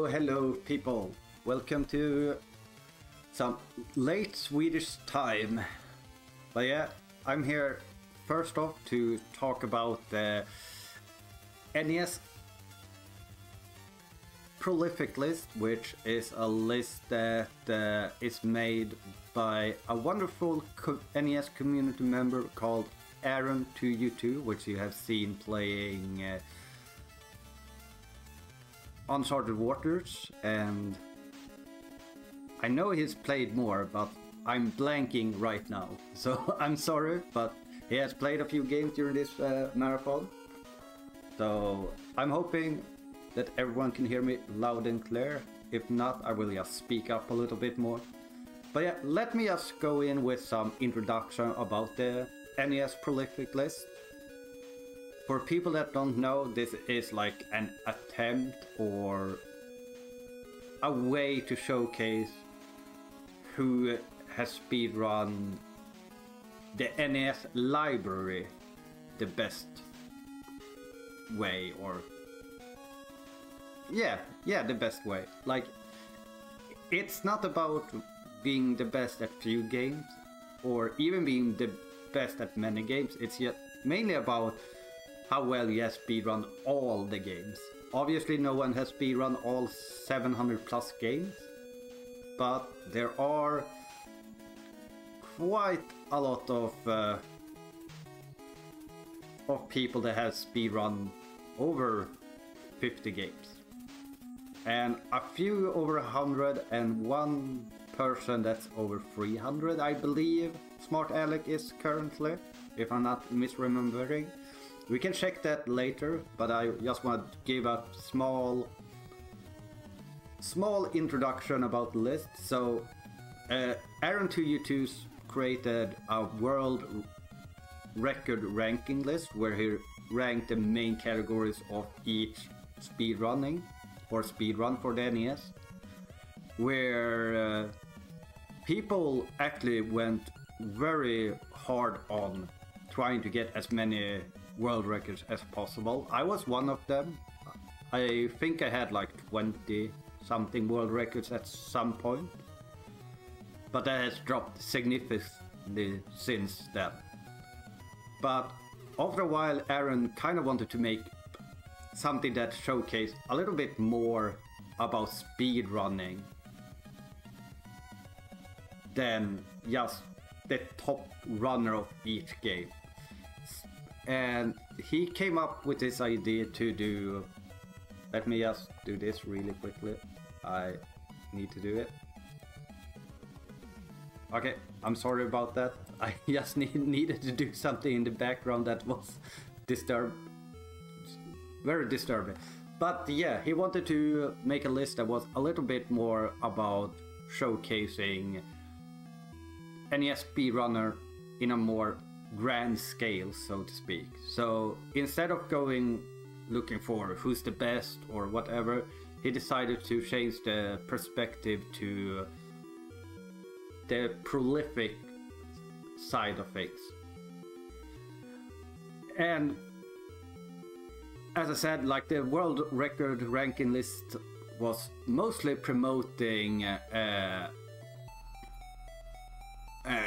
Oh, hello, people. Welcome to some late Swedish time. But yeah, I'm here first off to talk about the NES prolific list, which is a list that uh, is made by a wonderful co- NES community member called Aaron2U2, which you have seen playing. Uh, Uncharted Waters, and I know he's played more, but I'm blanking right now. So I'm sorry, but he has played a few games during this uh, marathon. So I'm hoping that everyone can hear me loud and clear. If not, I will just speak up a little bit more. But yeah, let me just go in with some introduction about the NES prolific list. For people that don't know, this is like an attempt or a way to showcase who has speedrun the NES library the best way or yeah, yeah, the best way. Like it's not about being the best at few games or even being the best at many games. It's yet mainly about how well you have speedrun all the games. Obviously, no one has speedrun all 700 plus games, but there are quite a lot of uh, of people that have speedrun over 50 games, and a few over 100, and one person that's over 300, I believe. Smart Alec is currently, if I'm not misremembering. We can check that later, but I just want to give a small small introduction about the list. So, uh, Aaron2U2 created a world record ranking list where he ranked the main categories of each speedrunning or speedrun for the NES, where uh, people actually went very hard on trying to get as many world records as possible. I was one of them. I think I had like 20 something world records at some point. But that has dropped significantly since then. But after a while, Aaron kind of wanted to make something that showcased a little bit more about speed running than just the top runner of each game and he came up with this idea to do let me just do this really quickly. I need to do it. Okay I'm sorry about that. I just need, needed to do something in the background that was disturbed very disturbing. But yeah he wanted to make a list that was a little bit more about showcasing NES speedrunner in a more grand scale, so to speak. So instead of going looking for who's the best or whatever, he decided to change the perspective to the prolific side of things. And as I said, like the world record ranking list was mostly promoting uh, uh,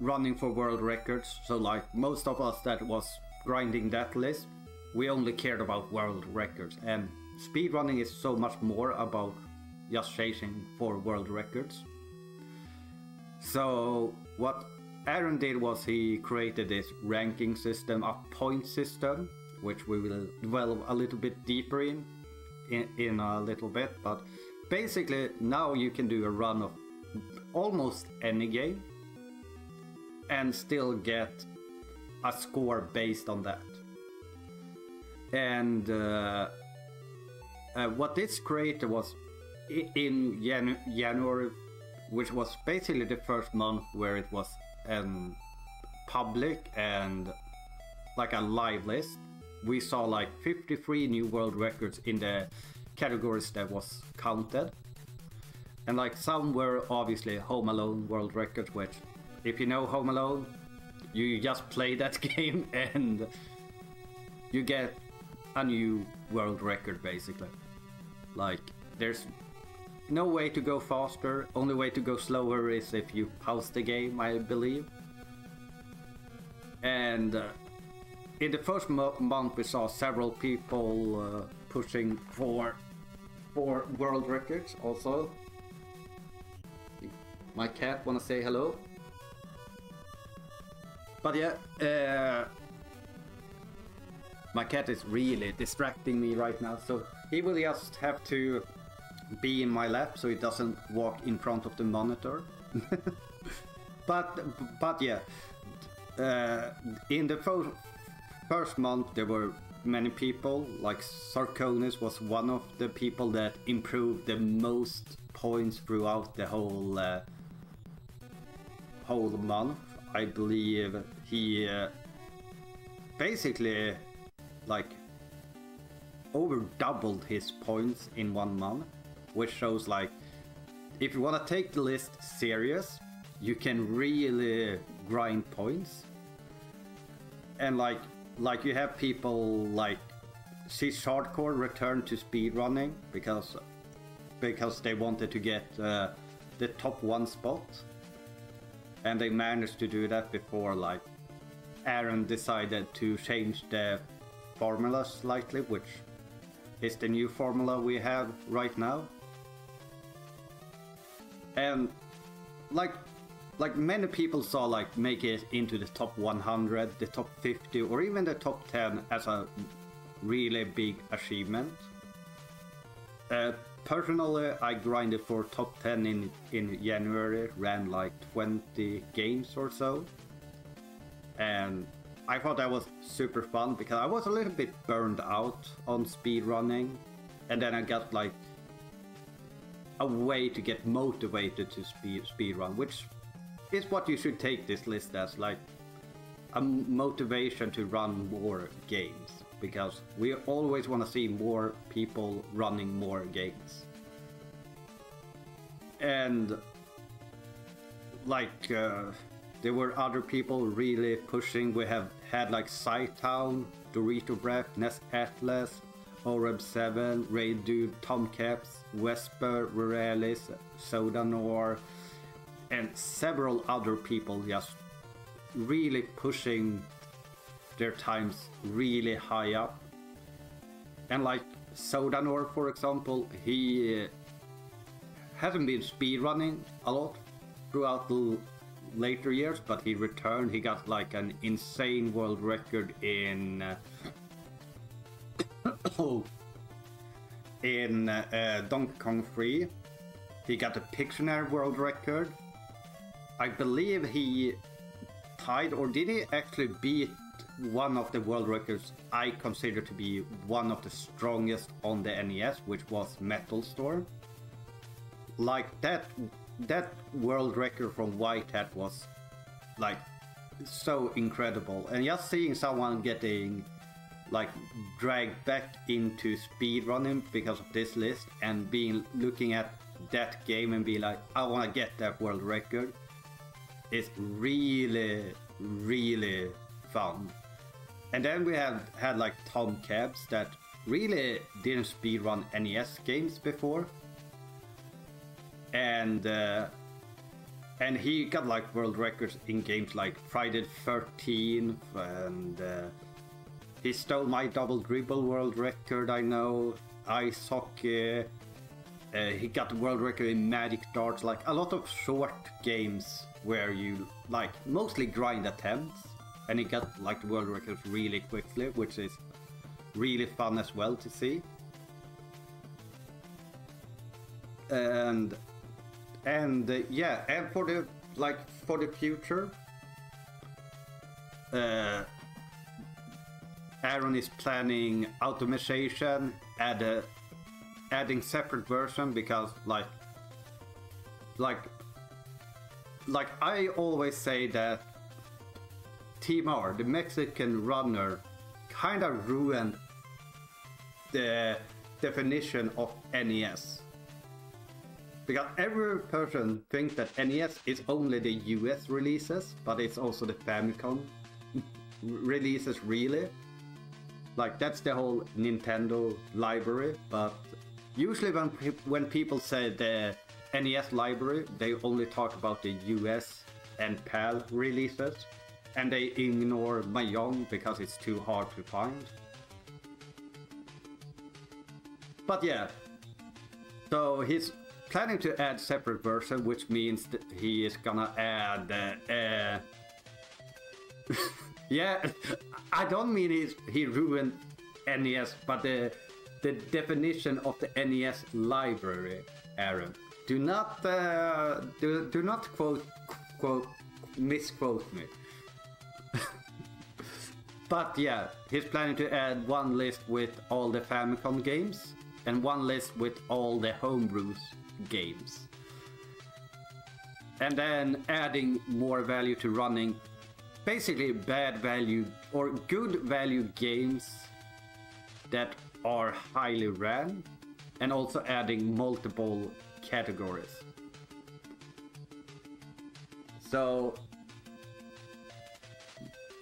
running for world records. So like most of us that was grinding that list, we only cared about world records. And speedrunning is so much more about just chasing for world records. So what Aaron did was he created this ranking system, a point system, which we will delve a little bit deeper in, in in a little bit. But basically now you can do a run of almost any game and still get a score based on that. And uh, uh, what this created was in Jan- January, which was basically the first month where it was um, public and like a live list. We saw like 53 new world records in the categories that was counted. And like some were obviously Home Alone world records, which if you know Home Alone, you just play that game and you get a new world record basically. Like there's no way to go faster. Only way to go slower is if you pause the game, I believe. And uh, in the first mo month, we saw several people uh, pushing for for world records. Also, my cat wanna say hello. But yeah, uh, my cat is really distracting me right now, so he will just have to be in my lap so he doesn't walk in front of the monitor. but but yeah, uh, in the first month there were many people. Like Sarkonis was one of the people that improved the most points throughout the whole uh, whole month. I believe he uh, basically like over doubled his points in one month which shows like if you want to take the list serious, you can really grind points. And like like you have people like Sis Hardcore return to speedrunning because because they wanted to get uh, the top one spot. And they managed to do that before like Aaron decided to change the formula slightly, which is the new formula we have right now. And like like many people saw like make it into the top 100 the top 50 or even the top 10 as a really big achievement. Uh, personally i grinded for top 10 in in january ran like 20 games or so and i thought that was super fun because i was a little bit burned out on speed running and then i got like a way to get motivated to speed speedrun, which is what you should take this list as, like a motivation to run more games, because we always want to see more people running more games. And like uh, there were other people really pushing. We have had like Town, Dorito Breath, Nest Atlas, Oreb 7, Raid Dude, Tomcaps, Vesper, Rerelis, Soda Noir, and several other people just really pushing their times really high up. And like Soda Noir, for example, he uh, hasn't been speedrunning a lot throughout the later years, but he returned. He got like an insane world record in uh, in uh, Donkey Kong 3. He got a Pictionary world record. I believe he tied, or did he actually beat one of the world records I consider to be one of the strongest on the NES, which was Metal Storm. Like that, that world record from White Hat was like so incredible, and just seeing someone getting like dragged back into speedrunning because of this list and being looking at that game and be like, I want to get that world record. It's really, really fun. And then we have had like Tom Cabs that really didn't speedrun NES games before. And uh, and he got like world records in games like Friday the 13th and uh, he stole my double dribble world record, I know. Ice hockey. Uh, he got the world record in Magic Darts. Like a lot of short games where you like mostly grind attempts. And he got like the world records really quickly, which is really fun as well to see. And and uh, yeah, and for the like for the future, uh, Aaron is planning automation, add a, adding separate version because like like like I always say that Timar, the Mexican runner, kind of ruined the definition of NES. Because every person thinks that NES is only the US releases, but it's also the Famicom releases really. Like that's the whole Nintendo library, but usually when when people say the NES library, they only talk about the US and PAL releases, and they ignore Mahjong because it's too hard to find. But yeah, so he's planning to add separate version, which means that he is gonna add. Uh, uh, yeah, I don't mean he's, he ruined NES, but the the definition of the NES library, Aaron. Do not uh, do, do not quote quote misquote me. but yeah, he's planning to add one list with all the Famicom games and one list with all the homebrews games. And then adding more value to running basically bad value or good value games that are highly ran and also adding multiple categories. So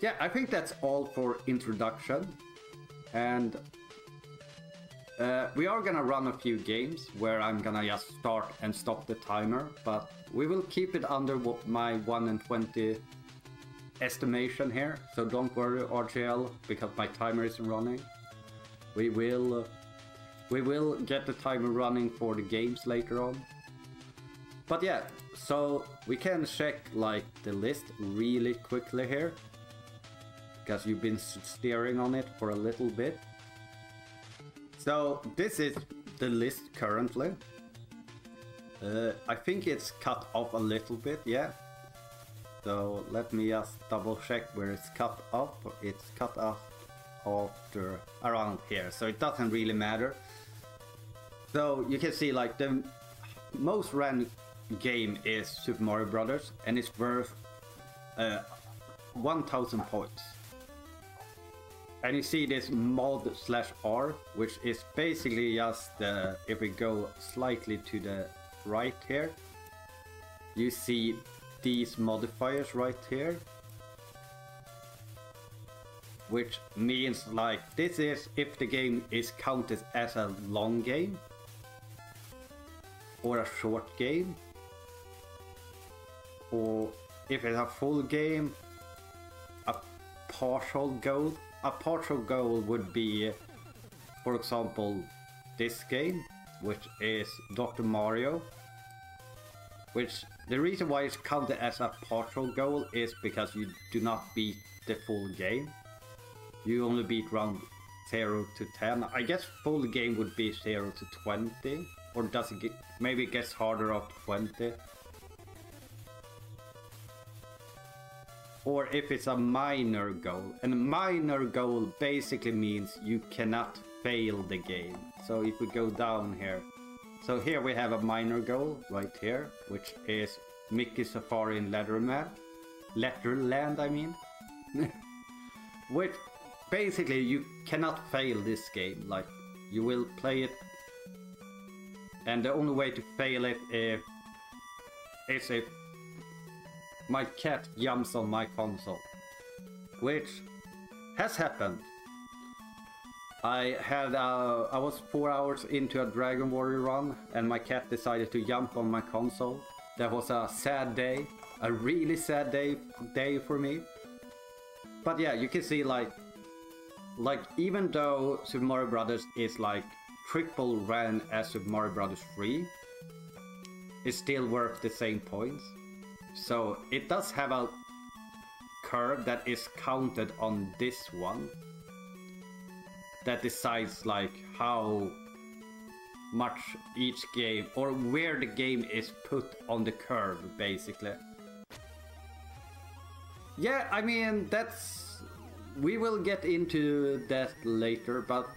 yeah, I think that's all for introduction. And uh, we are gonna run a few games where I'm gonna just start and stop the timer, but we will keep it under my 1 and 20 estimation here. So don't worry RGL, because my timer isn't running. We will, uh, we will get the timer running for the games later on. But yeah, so we can check like the list really quickly here. Because you've been staring on it for a little bit. So this is the list currently. Uh, I think it's cut off a little bit, yeah. So let me just double check where it's cut off. It's cut off after around here, so it doesn't really matter. So you can see like the most ran game is Super Mario Brothers, and it's worth uh, 1000 points. And you see this mod slash R, which is basically just uh, if we go slightly to the right here, you see these modifiers right here. Which means like this is if the game is counted as a long game or a short game or if it's a full game a partial goal a partial goal would be for example this game which is Dr. Mario which the reason why it's counted as a partial goal is because you do not beat the full game. You only beat round 0 to 10. I guess full game would be 0 to 20. Or does it get, maybe it gets harder at 20. Or if it's a minor goal. And a minor goal basically means you cannot fail the game. So if we go down here, so here we have a minor goal right here, which is Mickey Safari in Letterman. Letterland, I mean. which basically you cannot fail this game. Like you will play it, and the only way to fail it is if my cat jumps on my console, which has happened I had uh, I was four hours into a Dragon Warrior run and my cat decided to jump on my console. That was a sad day, a really sad day day for me. But yeah, you can see like like even though Super Mario Brothers is like triple ran as Super Mario Brothers 3, it's still worth the same points. So it does have a curve that is counted on this one that decides like how much each game or where the game is put on the curve basically. Yeah, I mean that's we will get into that later, but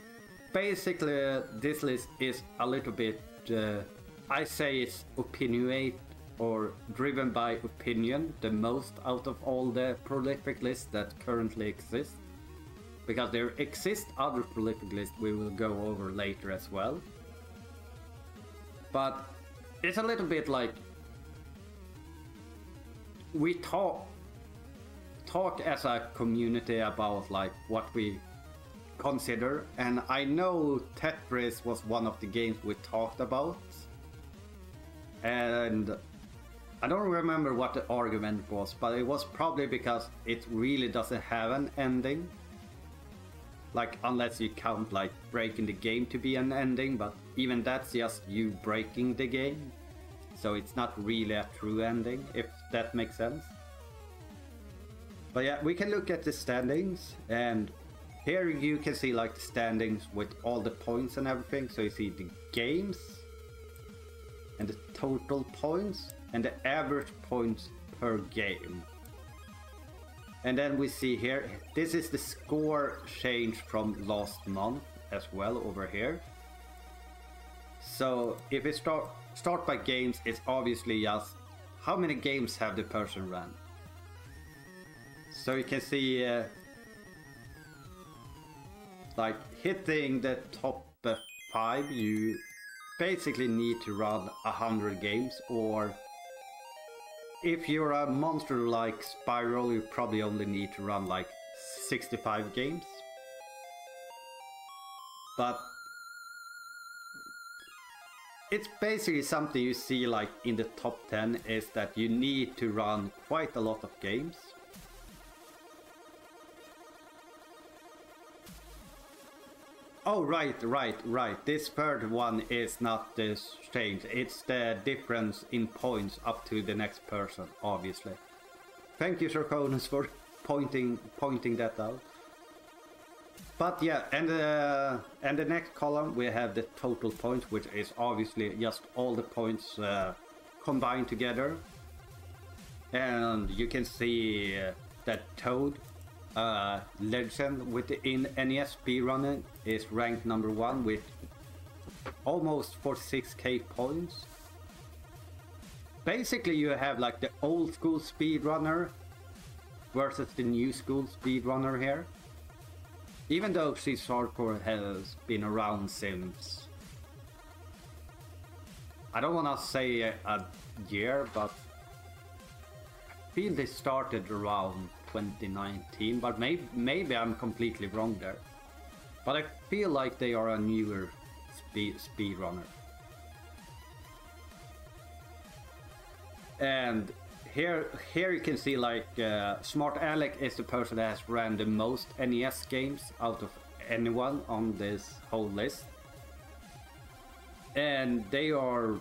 basically this list is a little bit uh, I say it's opinionate or driven by opinion the most out of all the prolific lists that currently exist. Because there exist other prolific lists we will go over later as well. But it's a little bit like we talk talk as a community about like what we consider, and I know Tetris was one of the games we talked about, and I don't remember what the argument was, but it was probably because it really doesn't have an ending. Like, unless you count like breaking the game to be an ending, but even that's just you breaking the game. So it's not really a true ending, if that makes sense. But yeah, we can look at the standings, and here you can see like the standings with all the points and everything. So you see the games, and the total points, and the average points per game. And then we see here, this is the score change from last month as well over here. So if we start start by games, it's obviously just how many games have the person run. So you can see uh, like hitting the top five, you basically need to run a hundred games or if you're a monster like Spiral, you probably only need to run like 65 games. But it's basically something you see like in the top 10 is that you need to run quite a lot of games. Oh, right, right, right. This third one is not the change. It's the difference in points up to the next person, obviously. Thank you, Sir Sarkonis, for pointing pointing that out. But yeah, and uh, and the next column we have the total points, which is obviously just all the points uh, combined together. And you can see uh, that Toad uh, Legend within NES speedrunning is ranked number one with almost 46k points. Basically, you have like the old school speedrunner versus the new school speedrunner here. Even though she's hardcore has been around since I don't want to say a year, but I feel they started around 2019, but maybe maybe I'm completely wrong there. But I feel like they are a newer speed speedrunner. And here here you can see like uh, Smart Alec is the person that has ran the most NES games out of anyone on this whole list. And they are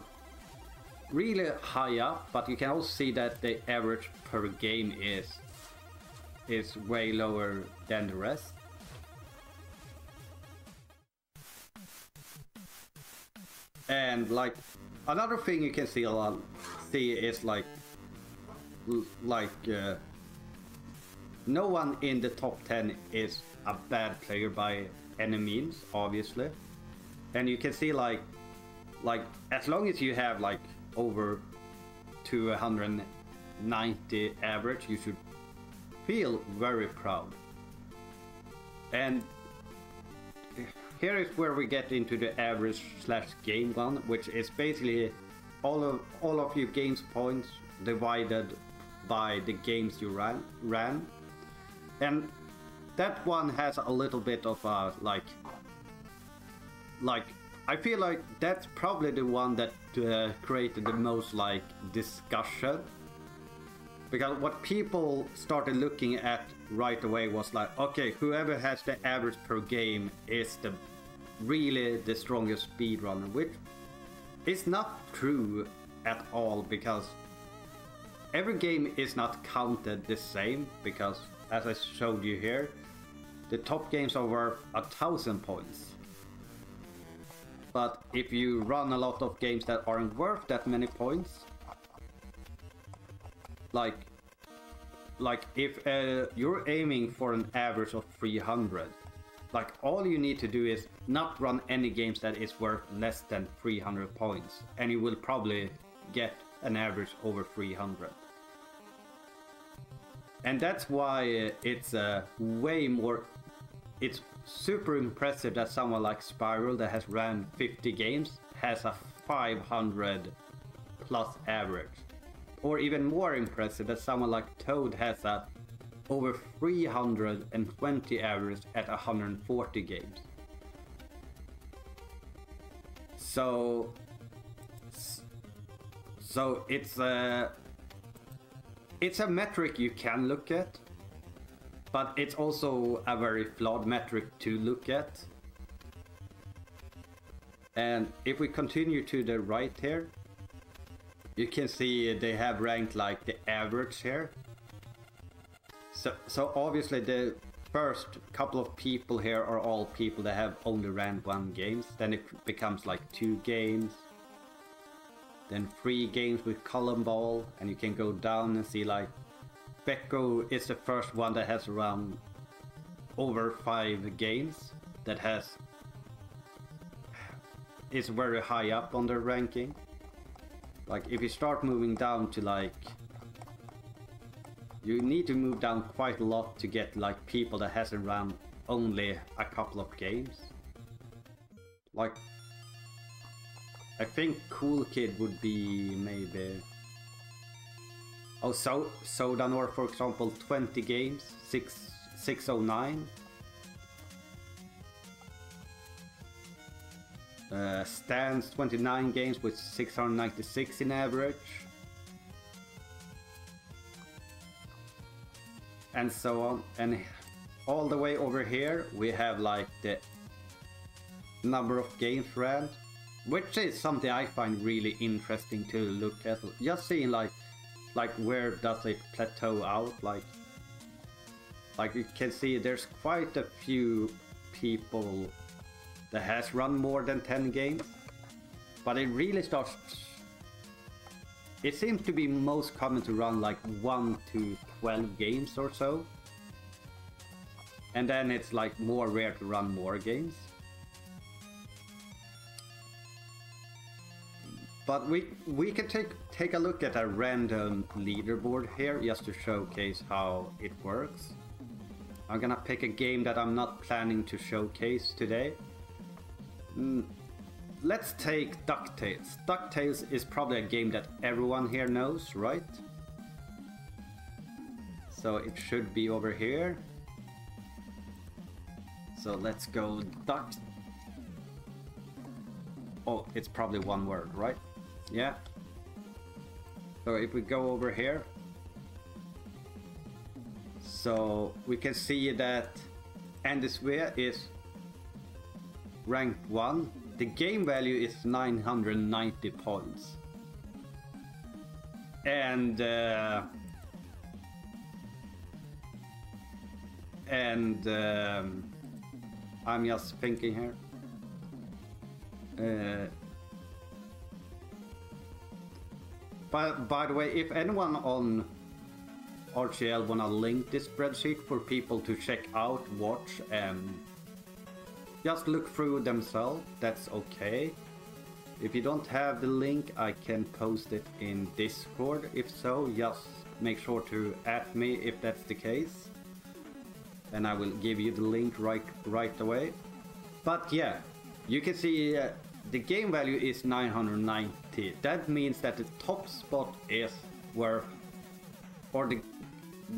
really high up, but you can also see that the average per game is is way lower than the rest. And like another thing you can see a lot see is like like uh, no one in the top 10 is a bad player by any means obviously and you can see like like as long as you have like over 290 average you should feel very proud. And here is where we get into the average slash game one, which is basically all of all of your games points divided by the games you ran ran. And that one has a little bit of a like like I feel like that's probably the one that uh, created the most like discussion because what people started looking at right away was like, okay, whoever has the average per game is the really the strongest speedrunner, which is not true at all because every game is not counted the same because as I showed you here, the top games are worth a thousand points. But if you run a lot of games that aren't worth that many points, like like if uh, you're aiming for an average of 300 like all you need to do is not run any games that is worth less than 300 points and you will probably get an average over 300 and that's why it's uh, way more it's super impressive that someone like spiral that has ran 50 games has a 500 plus average or even more impressive that someone like Toad has a over 320 hours at 140 games. So, so it's a it's a metric you can look at, but it's also a very flawed metric to look at. And if we continue to the right here, you can see they have ranked like the average here. So, so obviously the first couple of people here are all people that have only ran one games. Then it becomes like two games. Then three games with column ball. And you can go down and see like Becco is the first one that has run over five games that has is very high up on the ranking. Like if you start moving down to like you need to move down quite a lot to get like people that hasn't run only a couple of games. Like I think Cool Kid would be maybe Oh so Sodanor for example 20 games, 6 609 Uh, stands 29 games with 696 in average. And so on. And all the way over here we have like the number of games ran. Which is something I find really interesting to look at. Just seeing like like where does it plateau out like like you can see there's quite a few people that has run more than 10 games. But it really starts... It seems to be most common to run like 1 to 12 games or so. And then it's like more rare to run more games. But we we can take take a look at a random leaderboard here just to showcase how it works. I'm gonna pick a game that I'm not planning to showcase today. Mm, let's take DuckTales. DuckTales is probably a game that everyone here knows, right? So it should be over here. So let's go Duck. Oh, it's probably one word, right? Yeah. So if we go over here. So we can see that Andesware is ranked 1. The game value is 990 points. And uh, and um, I'm just thinking here. Uh, by, by the way, if anyone on RGL wanna link this spreadsheet for people to check out, watch, and just look through themselves, that's okay. If you don't have the link, I can post it in Discord. If so, just make sure to add me if that's the case. And I will give you the link right, right away. But yeah, you can see uh, the game value is 990. That means that the top spot is worth, or the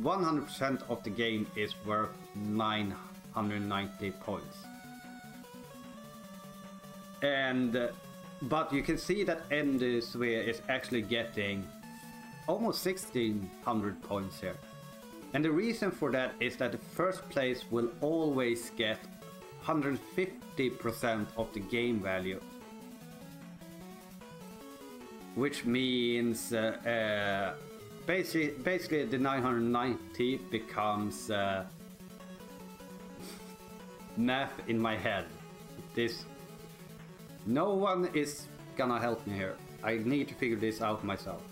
100% of the game is worth 990 points and uh, but you can see that Endosware is actually getting almost 1600 points here. And the reason for that is that the first place will always get 150% of the game value. Which means uh, uh, basically, basically the 990 becomes uh, math in my head. This no one is gonna help me here. I need to figure this out myself.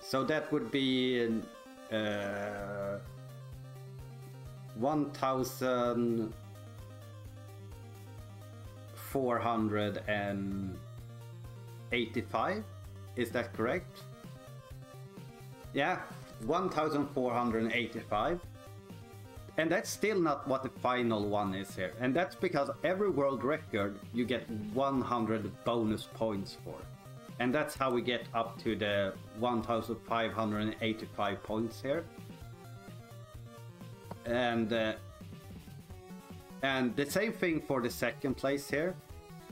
So that would be uh, 1,485. Is that correct? Yeah, 1,485. And that's still not what the final one is here. And that's because every world record you get 100 bonus points for. And that's how we get up to the 1585 points here. and uh, and the same thing for the second place here.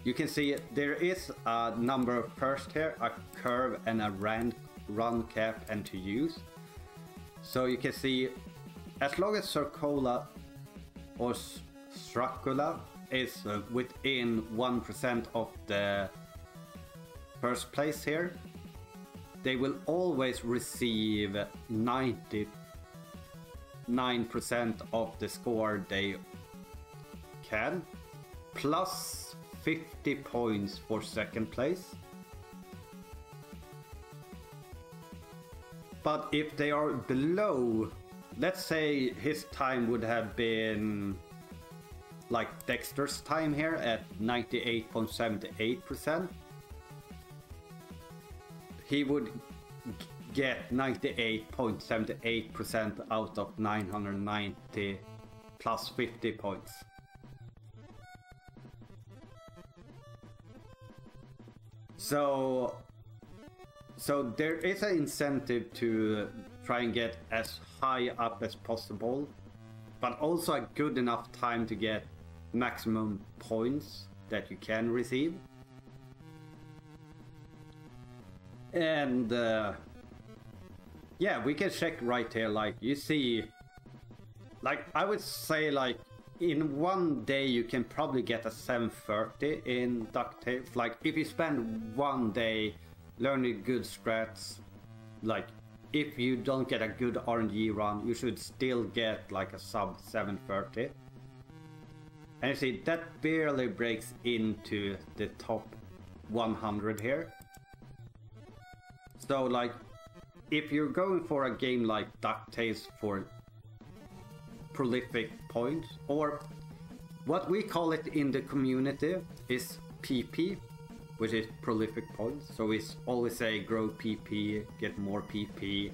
You can see there is a number of first here, a curve and a run, run cap and to use. So you can see as long as Circola or Stracula is uh, within 1% of the first place here, they will always receive 99% of the score they can, plus 50 points for second place. But if they are below, let's say his time would have been like Dexter's time here at 98.78%, he would get 98.78% out of 990 plus 50 points. So, so there is an incentive to try and get as high up as possible, but also a good enough time to get maximum points that you can receive. And uh, yeah, we can check right here. Like you see, like I would say, like in one day you can probably get a 730 in DuckTales. Like if you spend one day learning good strats, like if you don't get a good RNG run, you should still get like a sub 730. And you see that barely breaks into the top 100 here. So like if you're going for a game like DuckTales for prolific points, or what we call it in the community is PP, which is prolific points. So we always say grow PP, get more PP.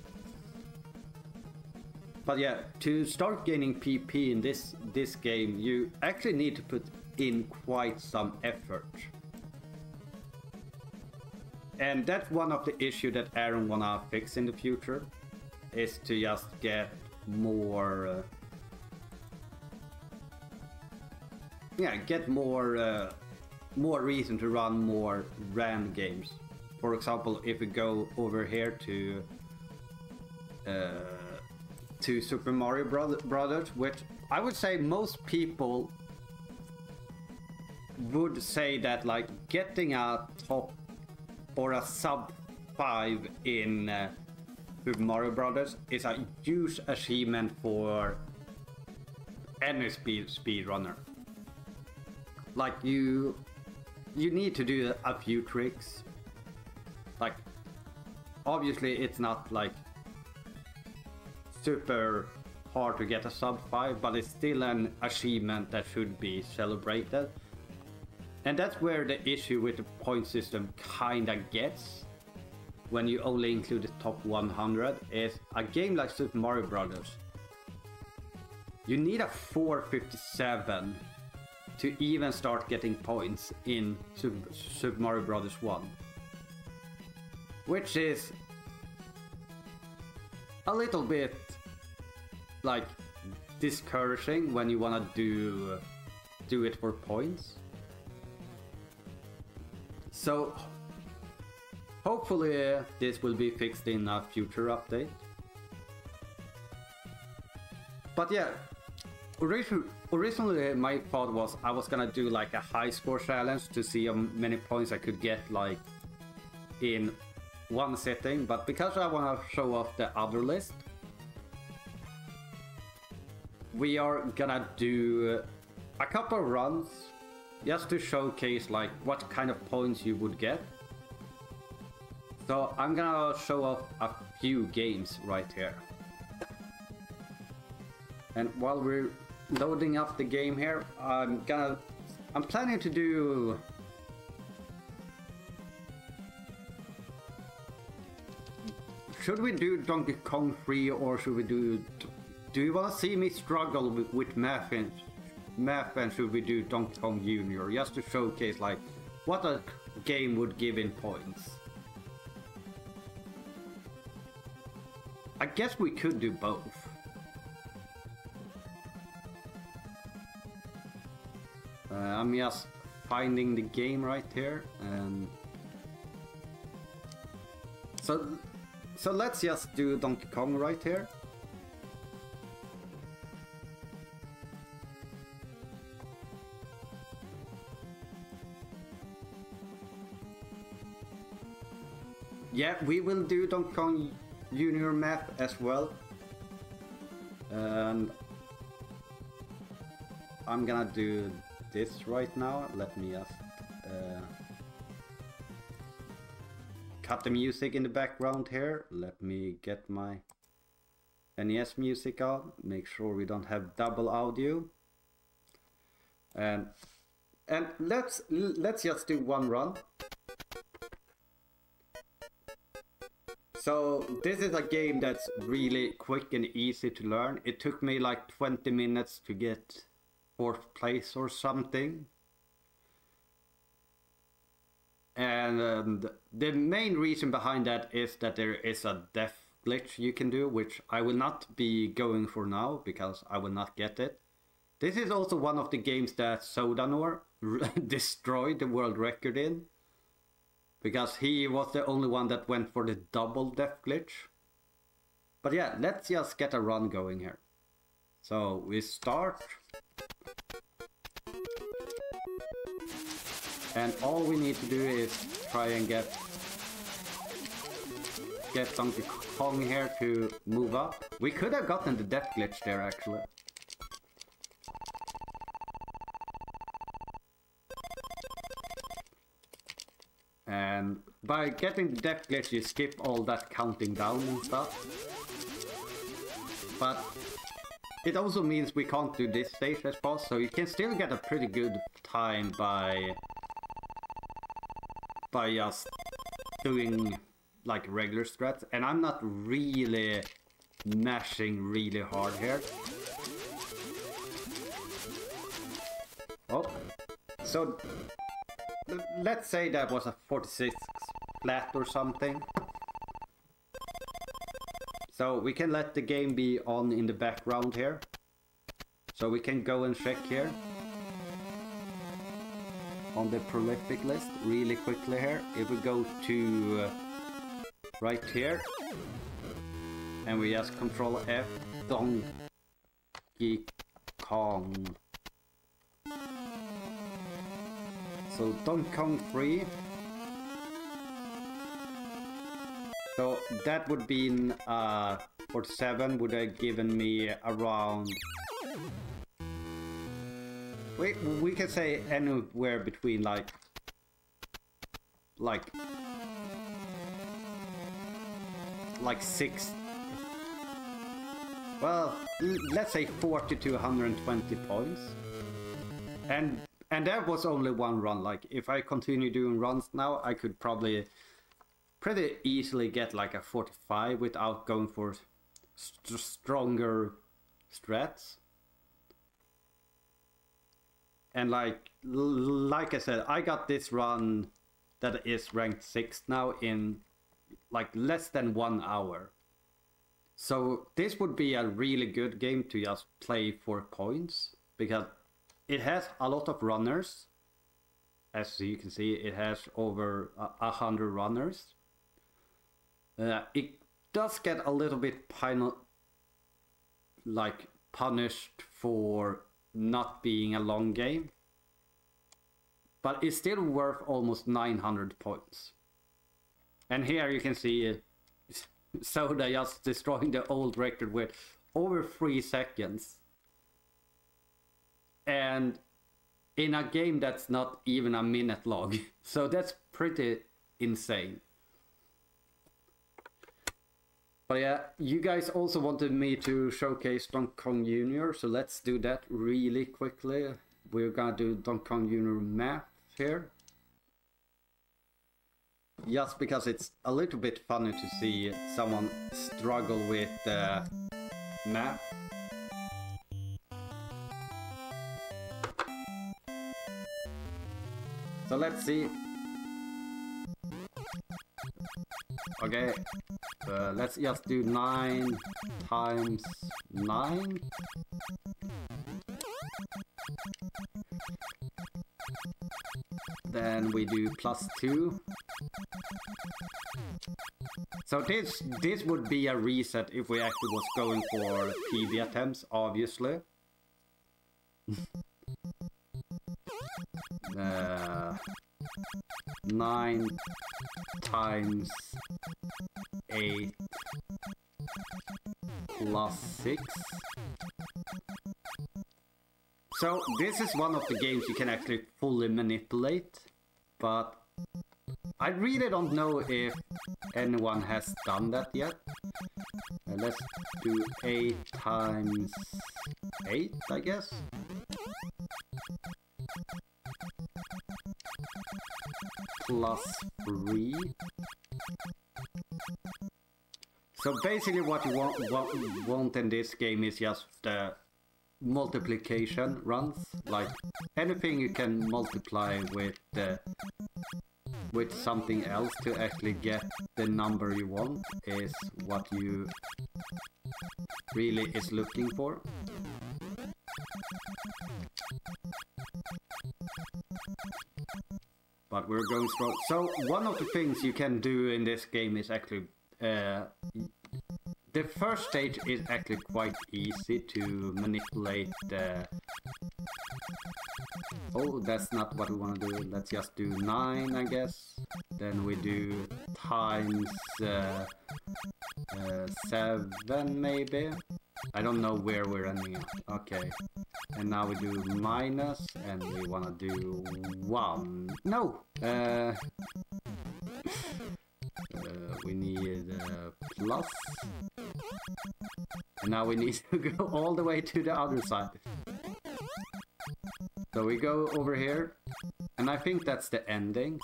But yeah, to start gaining PP in this this game, you actually need to put in quite some effort. And that's one of the issue that Aaron wanna fix in the future, is to just get more uh, yeah, get more uh, more reason to run more ran games. For example, if we go over here to uh, to Super Mario Brothers, which I would say most people would say that like getting a top or a sub five in uh, Super Mario Brothers is a huge achievement for any speed speedrunner like you you need to do a few tricks. Like obviously it's not like super hard to get a sub 5 but it's still an achievement that should be celebrated. And that's where the issue with the point system kinda gets when you only include the top 100 is a game like Super Mario Brothers. You need a 457 to even start getting points in Super Mario Bros. 1. Which is a little bit like discouraging when you wanna do do it for points. So hopefully this will be fixed in a future update. But yeah, originally my thought was I was gonna do like a high score challenge to see how many points I could get like in one sitting, but because I want to show off the other list, we are gonna do a couple runs just to showcase like what kind of points you would get. So I'm gonna show off a few games right here. And while we're loading up the game here. I'm gonna... I'm planning to do... Should we do Donkey Kong 3 or should we do... Do you want to see me struggle with, with math and math and should we do Donkey Kong Jr. just to showcase like what a game would give in points? I guess we could do both. Uh, I'm just finding the game right here and so so let's just do Donkey Kong right here. Yeah, we will do Donkey Kong Junior Math as well. And I'm gonna do this right now. Let me just uh, cut the music in the background here. Let me get my NES music out. Make sure we don't have double audio. And and let's let's just do one run. So this is a game that's really quick and easy to learn. It took me like 20 minutes to get fourth place or something. And um, the main reason behind that is that there is a death glitch you can do, which I will not be going for now because I will not get it. This is also one of the games that Sodanor destroyed the world record in because he was the only one that went for the double death glitch. But yeah, let's just get a run going here. So we start. And all we need to do is try and get get Donkey Kong here to move up. We could have gotten the death glitch there actually. And by getting the death glitch, you skip all that counting down and stuff. But it also means we can't do this stage as boss, so you can still get a pretty good time by by just doing like regular strats. And I'm not really mashing really hard here. Oh, so let's say that was a 46 flat or something. So we can let the game be on in the background here. So we can go and check here. On the prolific list, really quickly here. If we go to uh, right here. And we just control F, Donkey Kong. So Donkey Kong 3. So that would be uh, 47 would have given me around... We, we can say anywhere between like... Like... Like 6... Well, let's say 40 to 120 points. And and that was only one run. Like, if I continue doing runs now, I could probably pretty easily get like a 45 without going for st stronger strats. And like, like I said, I got this run that is ranked 6th now in like less than one hour. So this would be a really good game to just play for points because it has a lot of runners. As you can see, it has over a hundred runners. Uh, it does get a little bit pino- like punished for not being a long game. But it's still worth almost 900 points. And here you can see uh, Soda just destroying the old record with over 3 seconds and in a game that's not even a minute long. So that's pretty insane. But yeah, you guys also wanted me to showcase Donkey Kong Jr. So let's do that really quickly. We're gonna do Donkey Kong Jr. Math here. Just because it's a little bit funny to see someone struggle with uh, the map. So let's see. Okay, uh, let's just do 9 times 9. Then we do plus two. So this this would be a reset if we actually was going for PB attempts, obviously. uh, nine times eight plus six. So this is one of the games you can actually fully manipulate, but I really don't know if anyone has done that yet. Uh, let's do 8 times 8, I guess. Plus 3. So basically what you want, want, want in this game is just the multiplication runs. Like anything you can multiply with the with something else to actually get the number you want is what you really is looking for. But we're going strong. So one of the things you can do in this game is actually uh, the first stage is actually quite easy to manipulate the... Oh, that's not what we want to do. Let's just do 9, I guess. Then we do times uh, uh, 7, maybe. I don't know where we're ending up. Okay. And now we do minus, and we want to do 1. No! Uh, uh, we need uh, plus. And now we need to go all the way to the other side. So we go over here, and I think that's the ending.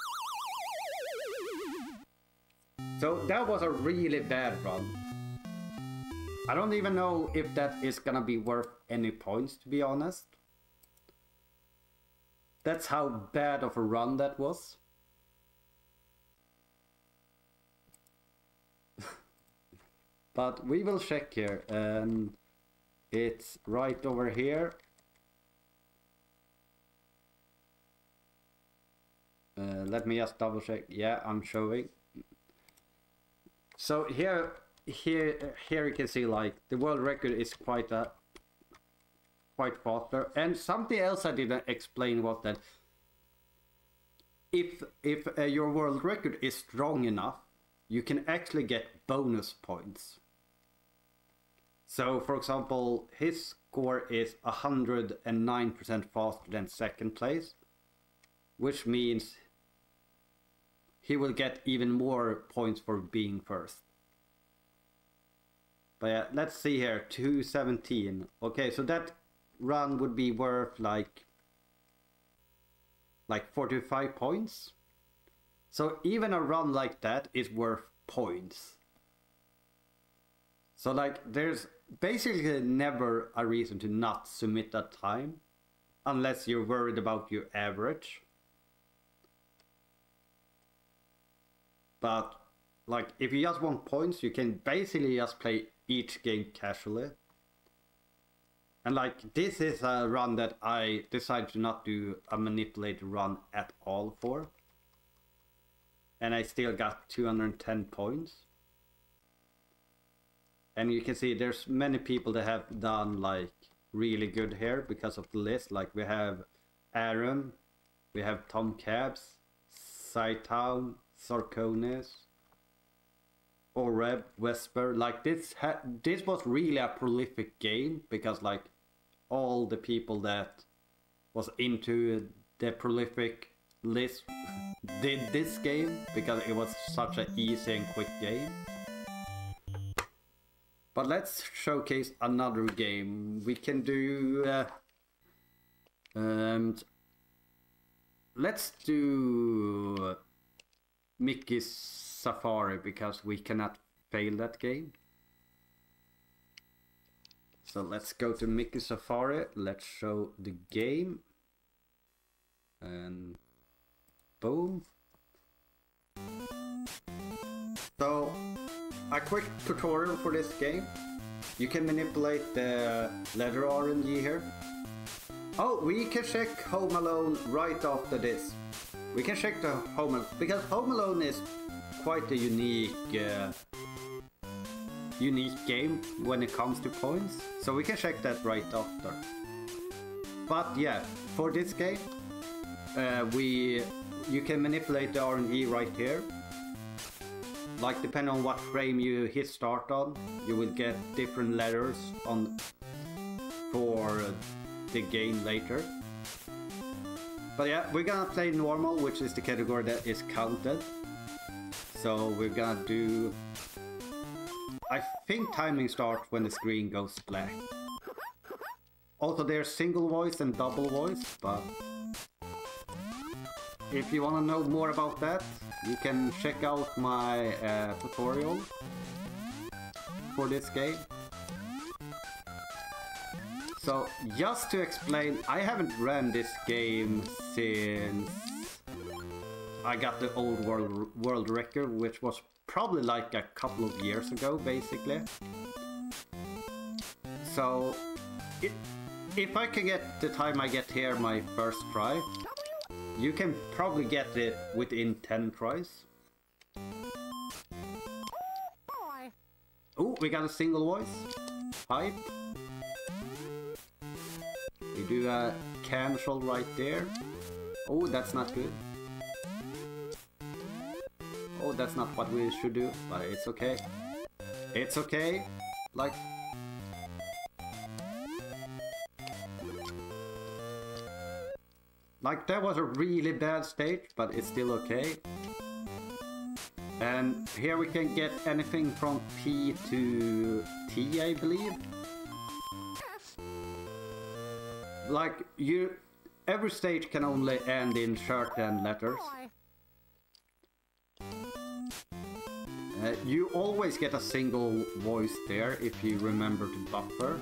So that was a really bad run. I don't even know if that is gonna be worth any points, to be honest. That's how bad of a run that was. but we will check here and it's right over here uh, let me just double check yeah I'm showing so here here here you can see like the world record is quite a quite faster and something else I didn't explain was that if if uh, your world record is strong enough you can actually get bonus points. So, for example, his score is 109% faster than second place, which means he will get even more points for being first. But yeah, let's see here, 217. Okay, so that run would be worth like like 45 points. So even a run like that is worth points. So like there's basically never a reason to not submit that time unless you're worried about your average. But like if you just want points you can basically just play each game casually. And like this is a run that I decided to not do a manipulated run at all for and I still got 210 points. And you can see there's many people that have done like really good here because of the list. Like we have Aaron, we have Tom Cabs, Saitown, Sarkonis, Oreb, Vesper. Like this, this was really a prolific game because like all the people that was into the prolific list did this game because it was such an easy and quick game. But let's showcase another game. We can do... Uh, um, let's do Mickey's Safari because we cannot fail that game. So let's go to Mickey Safari. Let's show the game. And Boom. So, a quick tutorial for this game. You can manipulate the letter RNG here. Oh, we can check Home Alone right after this. we can check the Home Alone because Home Alone is quite a unique uh, unique game when it comes to points. So we can check that right after. But yeah, for this game, uh, we you can manipulate the RNG right here. Like depending on what frame you hit start on, you will get different letters on for the game later. But yeah, we're gonna play normal, which is the category that is counted. So we're gonna do... I think timing starts when the screen goes black. Also there's single voice and double voice, but... If you wanna know more about that, you can check out my uh, tutorial for this game. So, just to explain, I haven't ran this game since I got the old world world record, which was probably like a couple of years ago, basically. So, it, if I can get the time I get here my first try, you can probably get it within 10 tries. Oh, we got a single voice. Hype. We do a cancel right there. Oh, that's not good. Oh, that's not what we should do, but it's okay. It's okay. Like... Like, that was a really bad stage, but it's still okay. And here we can get anything from P to T, I believe. Like, you... Every stage can only end in certain letters. Uh, you always get a single voice there if you remember to buffer.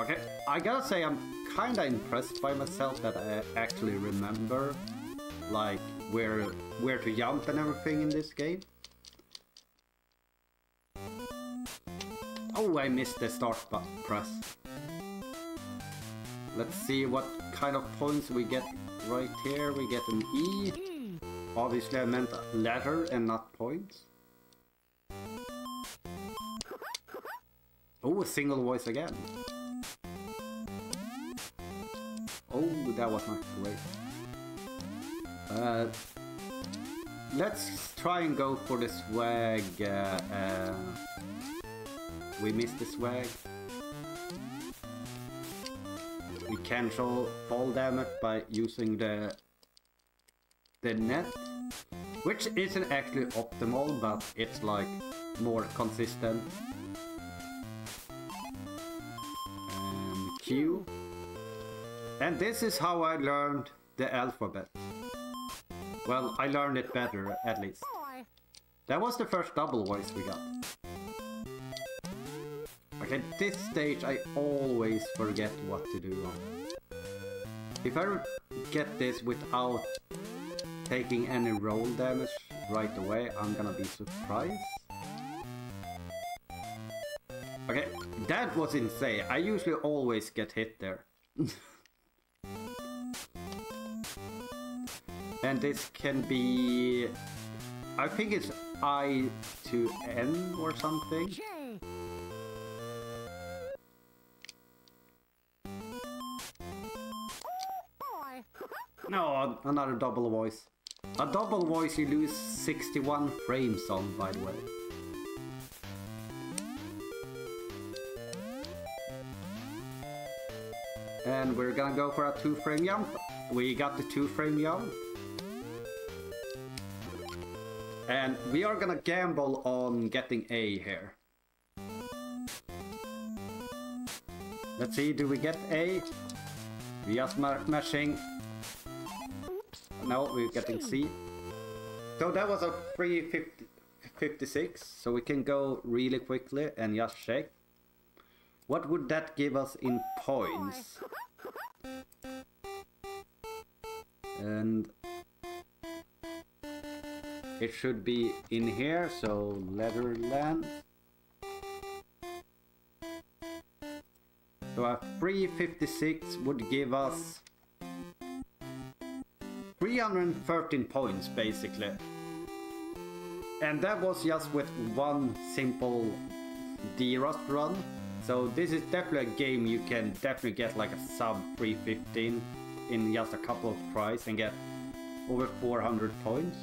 Okay, I gotta say I'm kinda impressed by myself that I actually remember like where where to jump and everything in this game. Oh, I missed the start button press. Let's see what kind of points we get right here. We get an E. Obviously I meant letter and not points. Oh, a single voice again. Oh, that was not great. Uh, let's try and go for the swag. Uh, uh, we missed the swag. Cancel fall damage by using the the net, which isn't actually optimal, but it's like more consistent. And Q. And this is how I learned the alphabet. Well, I learned it better, at least. That was the first double voice we got. like at this stage I always forget what to do. If I get this without taking any roll damage right away, I'm gonna be surprised. Okay, that was insane. I usually always get hit there. and this can be... I think it's I to N or something. Another double voice. A double voice you lose 61 frames on, by the way. And we're gonna go for a two frame jump. We got the two frame jump. And we are gonna gamble on getting A here. Let's see, do we get A? We are smashing. No, we're getting C. So that was a 356, so we can go really quickly and just check. What would that give us in points? And it should be in here, so Letterland. So a 356 would give us 313 points basically. And that was just with one simple D-Rust run. So this is definitely a game you can definitely get like a sub 315 in just a couple of tries and get over 400 points.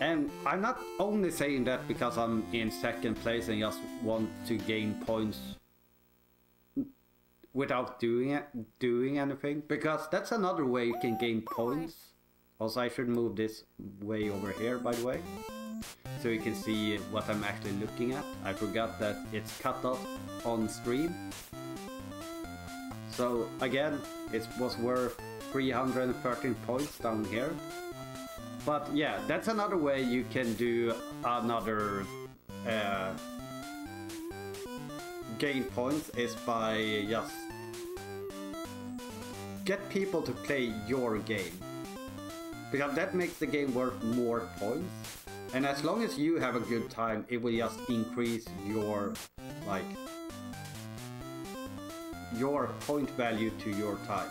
And I'm not only saying that because I'm in second place and just want to gain points without doing it, doing anything, because that's another way you can gain points. Also, I should move this way over here, by the way, so you can see what I'm actually looking at. I forgot that it's cut off on stream. So again, it was worth 313 points down here. But yeah, that's another way you can do another uh, gain points is by just get people to play your game. Because that makes the game worth more points. And as long as you have a good time, it will just increase your, like, your point value to your time.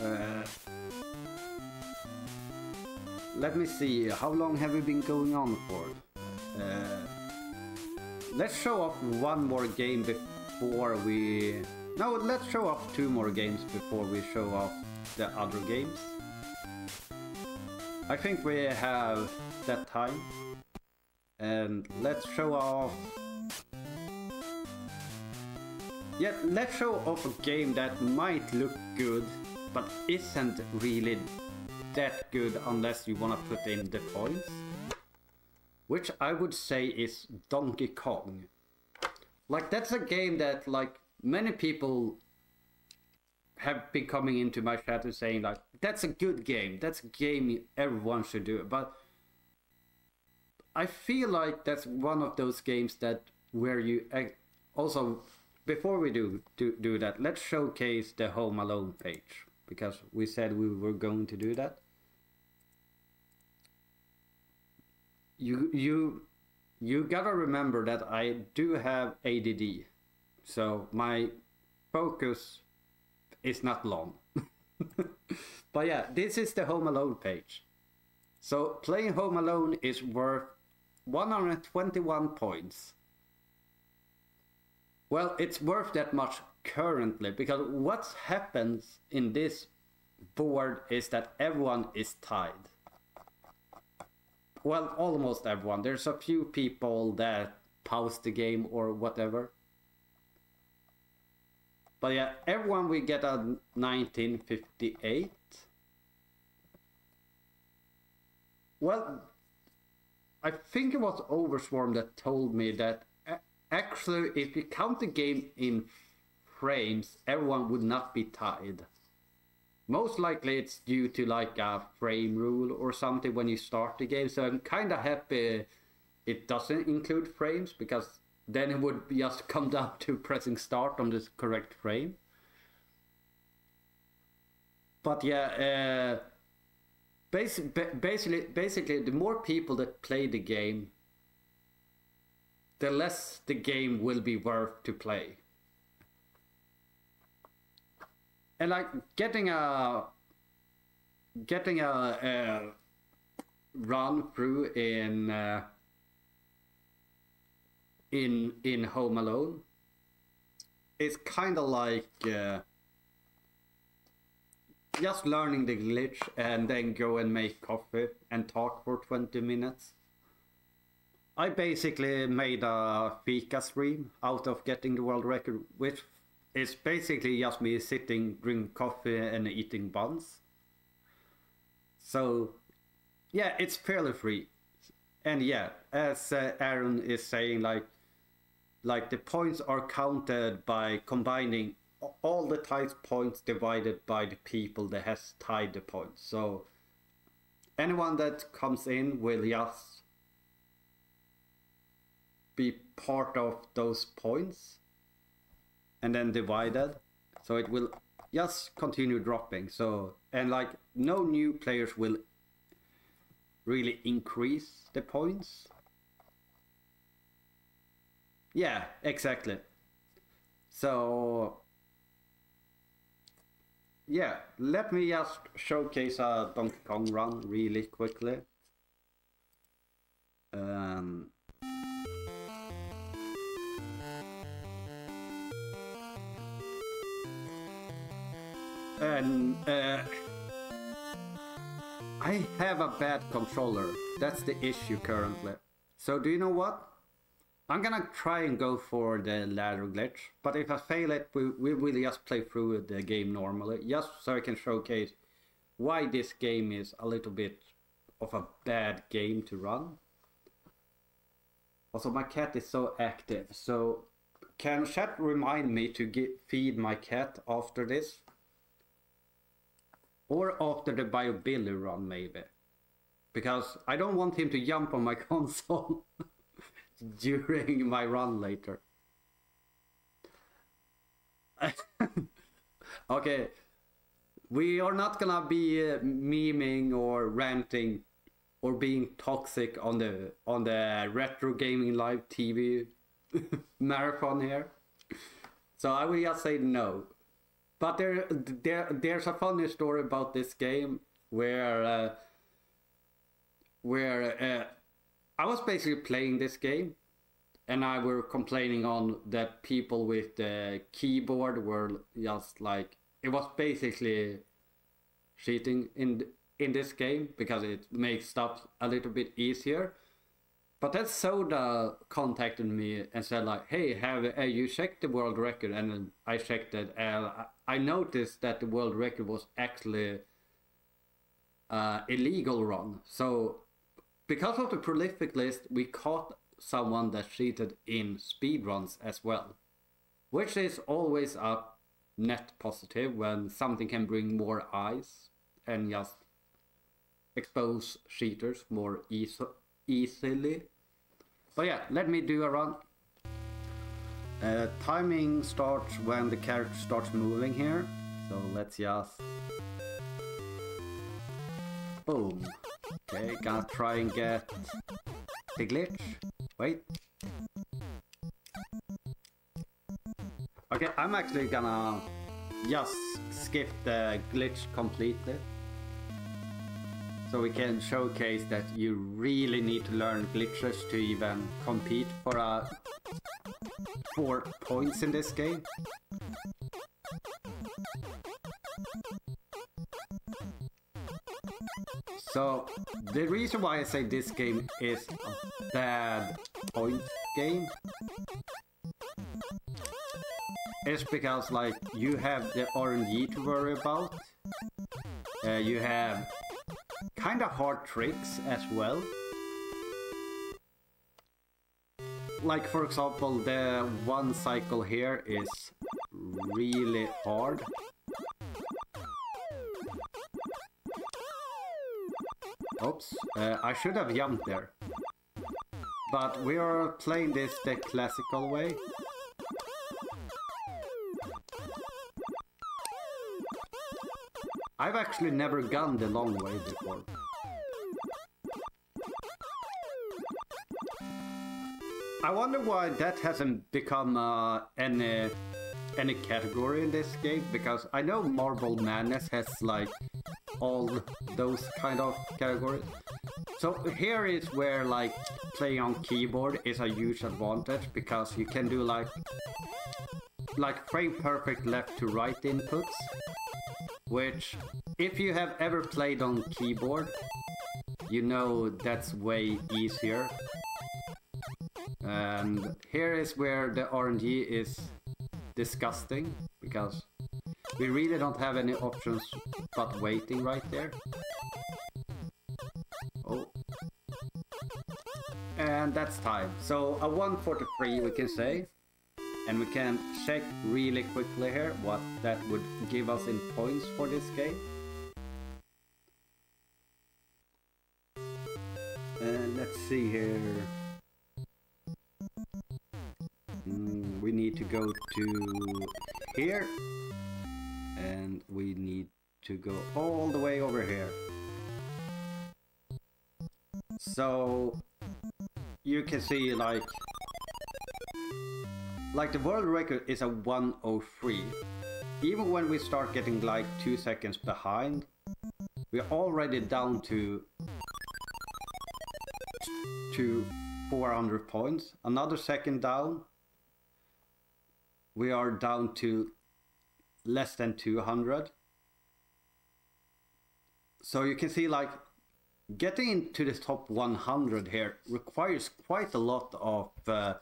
Uh, let me see, how long have we been going on for? Uh, let's show off one more game before we... No, let's show off two more games before we show off the other games. I think we have that time. And let's show off... Yeah, let's show off a game that might look good but isn't really that good unless you want to put in the points. Which I would say is Donkey Kong. Like that's a game that like many people have been coming into my chat and saying like that's a good game. That's a game everyone should do. But I feel like that's one of those games that where you also before we do do, do that, let's showcase the Home Alone page because we said we were going to do that. You you you gotta remember that I do have ADD, so my focus is not long. but yeah, this is the Home Alone page. So playing Home Alone is worth 121 points. Well, it's worth that much currently because what happens in this board is that everyone is tied. Well, almost everyone. There's a few people that pause the game or whatever. But yeah, everyone we get a 1958. Well, I think it was Overswarm that told me that actually if you count the game in frames, everyone would not be tied. Most likely it's due to like a frame rule or something when you start the game. So I'm kind of happy it doesn't include frames because then it would just come down to pressing start on the correct frame. But yeah, uh, basically, basically, the more people that play the game, the less the game will be worth to play. And like getting a getting a, a run through in uh, in in Home Alone It's kind of like uh, just learning the glitch and then go and make coffee and talk for 20 minutes. I basically made a Fika stream out of getting the world record, which it's basically just me sitting, drinking coffee and eating buns. So, yeah, it's fairly free. And yeah, as uh, Aaron is saying, like, like the points are counted by combining all the tied points divided by the people that has tied the points. So anyone that comes in will just be part of those points and then divided. So it will just continue dropping. So, and like no new players will really increase the points. Yeah, exactly. So yeah, let me just showcase a Donkey Kong run really quickly. Um, and uh, I have a bad controller. That's the issue currently. So do you know what? I'm gonna try and go for the ladder glitch, but if I fail it, we, we will just play through the game normally, just so I can showcase why this game is a little bit of a bad game to run. Also, my cat is so active, so can chat remind me to get, feed my cat after this? Or after the BioBilly run, maybe. Because I don't want him to jump on my console during my run later. okay, we are not gonna be uh, memeing or ranting or being toxic on the on the retro gaming live TV marathon here. So I will just say no. But there, there, there's a funny story about this game where, uh, where uh, I was basically playing this game, and I were complaining on that people with the keyboard were just like it was basically cheating in in this game because it makes stuff a little bit easier. But then Soda contacted me and said like, "Hey, have uh, you checked the world record?" And I checked it, and I noticed that the world record was actually uh, illegal run. So because of the prolific list, we caught someone that cheated in speedruns as well, which is always a net positive when something can bring more eyes and just expose cheaters more easily. But yeah, let me do a run. Uh, timing starts when the character starts moving here. So let's just... Boom. Okay, gonna try and get the glitch. Wait. Okay, I'm actually gonna just skip the glitch completely so we can showcase that you really need to learn glitches to even compete for uh, four points in this game. So the reason why I say this game is a bad point game is because like you have the RNG to worry about. Uh, you have kind of hard tricks as well. Like for example, the one cycle here is really hard. Oops, uh, I should have jumped there. But we are playing this the classical way. I've actually never gone the long way before. I wonder why that hasn't become uh, any any category in this game because I know Marble Madness has like all those kind of categories. So here is where like playing on keyboard is a huge advantage because you can do like like frame perfect left to right inputs which if you have ever played on keyboard you know that's way easier and here is where the RNG is disgusting because we really don't have any options but waiting right there. Oh. And that's time. So a 143 we can say. And we can check really quickly here what that would give us in points for this game. And let's see here. Need to go to here and we need to go all the way over here. So you can see like like the world record is a 103. Even when we start getting like two seconds behind, we're already down to to 400 points. Another second down, we are down to less than 200. So you can see like getting into the top 100 here requires quite a lot of uh,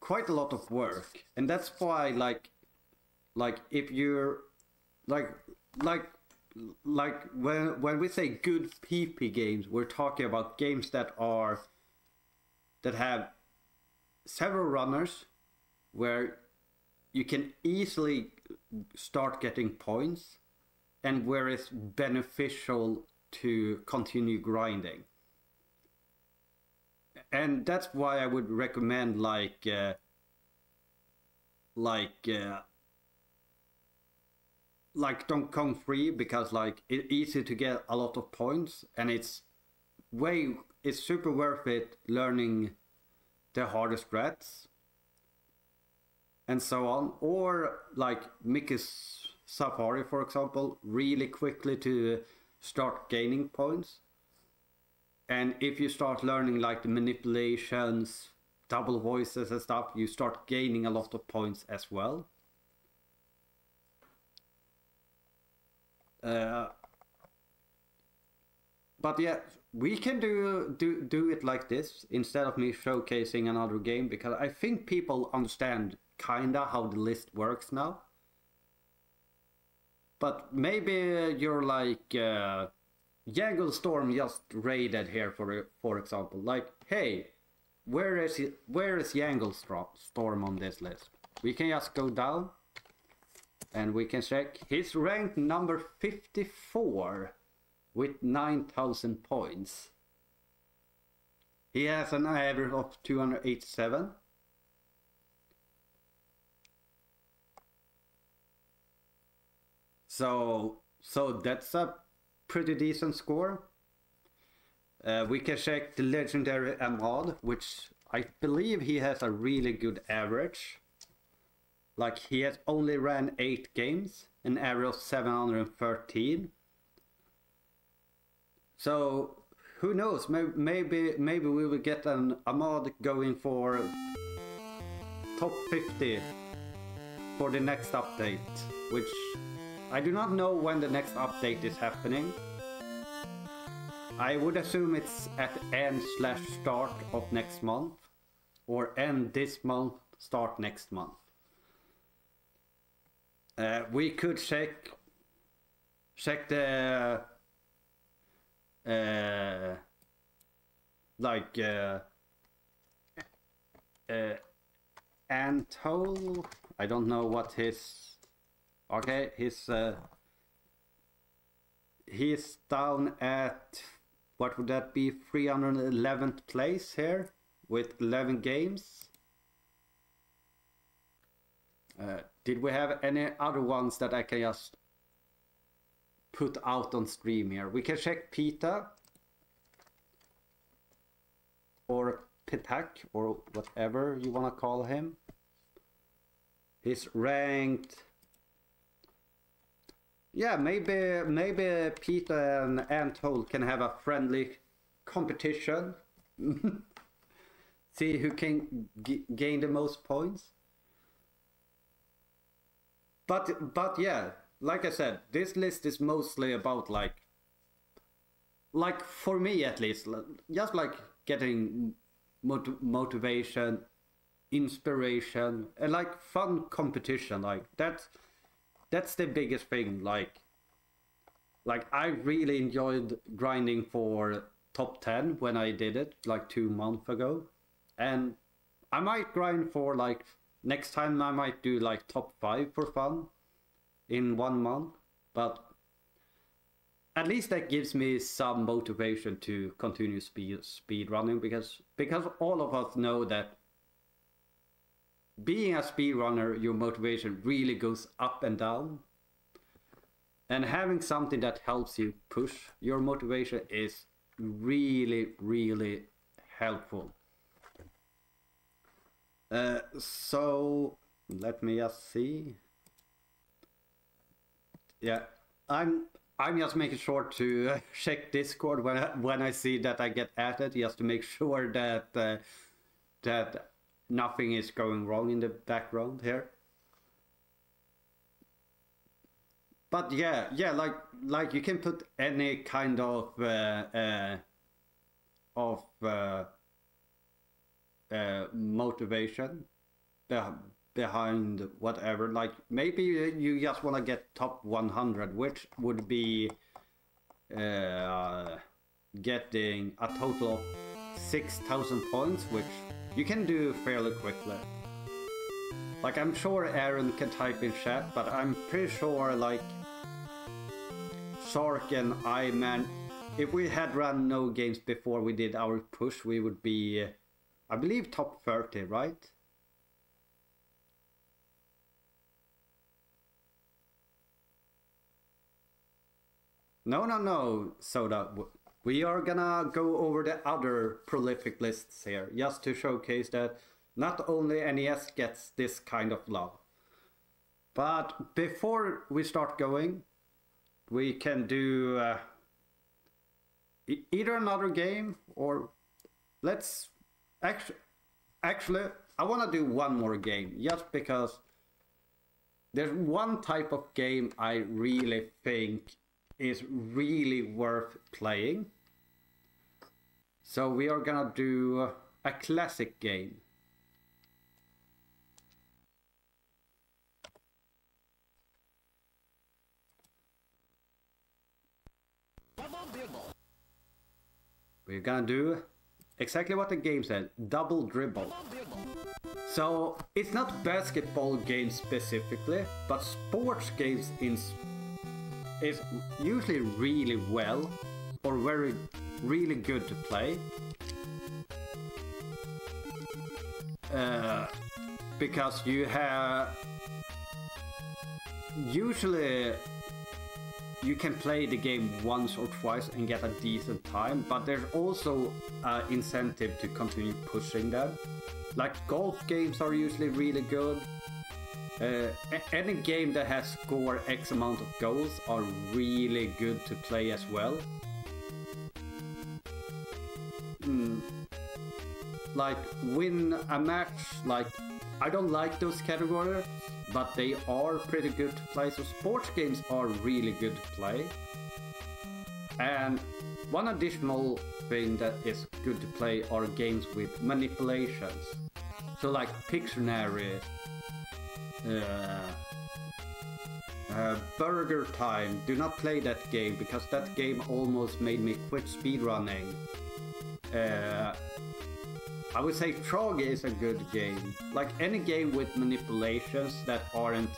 quite a lot of work and that's why like like if you're like like like when when we say good pp games we're talking about games that are that have several runners where you can easily start getting points and where it's beneficial to continue grinding. And that's why i would recommend like uh, like uh, like Donkey Kong 3 because like it's easy to get a lot of points and it's way it's super worth it learning the hardest strats and so on or like Mickey's Safari for example really quickly to start gaining points. And if you start learning like the manipulations double voices and stuff you start gaining a lot of points as well. Uh, but yeah, we can do do do it like this instead of me showcasing another game because I think people understand kinda how the list works now. But maybe you're like uh, Storm just raided here for for example. Like, hey, where is he, where is Jangle Storm on this list? We can just go down and we can check. He's ranked number 54 with 9,000 points. He has an average of 287. So, so that's a pretty decent score. Uh, we can check the legendary Ahmad, which I believe he has a really good average. Like he has only ran eight games, an average of 713. So who knows? Maybe maybe we will get an Ahmad going for top 50 for the next update, which I do not know when the next update is happening. I would assume it's at end slash start of next month or end this month, start next month. Uh, we could check check the uh, like uh, uh. I don't know what his. Okay, his. Uh, he's down at what would that be 311th place here with 11 games uh, did we have any other ones that I can just put out on stream here? We can check Pita or Pitak or whatever you want to call him. He's ranked. Yeah, maybe maybe Peter and Antole can have a friendly competition. See who can gain the most points. But but yeah, like I said, this list is mostly about like like for me at least, just like getting mot- motivation, inspiration, and like fun competition. Like that's that's the biggest thing. Like like I really enjoyed grinding for top 10 when I did it like two months ago. And I might grind for like Next time I might do like top 5 for fun in one month, but at least that gives me some motivation to continue speed speed running because because all of us know that being a speedrunner your motivation really goes up and down and having something that helps you push your motivation is really really helpful Uh, so let me just see. Yeah, I'm I'm just making sure to uh, check Discord when I, when I see that I get added, just to make sure that uh, that nothing is going wrong in the background here. But yeah, yeah, like like you can put any kind of uh, uh, of uh, uh, motivation behind whatever. Like maybe you just want to get top 100, which would be uh, getting a total of 6,000 points, which you can do fairly quickly. Like I'm sure Aaron can type in chat, but I'm pretty sure like Shark and I man, if we had run no games before we did our push, we would be, I believe, top 30, right? No, no, no, Soda. We are gonna go over the other prolific lists here, just to showcase that not only NES gets this kind of love. But before we start going, we can do uh, either another game or let's actually actually I want to do one more game just because there's one type of game I really think is really worth playing. So we are gonna do a classic game. We're gonna do exactly what the game said, double dribble. So it's not basketball games specifically, but sports games in is usually really well or very really good to play. Uh, because you have usually you can play the game once or twice and get a decent time, but there's also an incentive to continue pushing them. Like golf games are usually really good, uh, any game that has scored X amount of goals are really good to play as well. Mm. Like win a match, like I don't like those categories, but they are pretty good to play. So sports games are really good to play. And one additional thing that is good to play are games with manipulations. So like Pictionary, uh, uh, Burger Time. Do not play that game because that game almost made me quit speedrunning. Uh, I would say Frog is a good game. Like any game with manipulations that aren't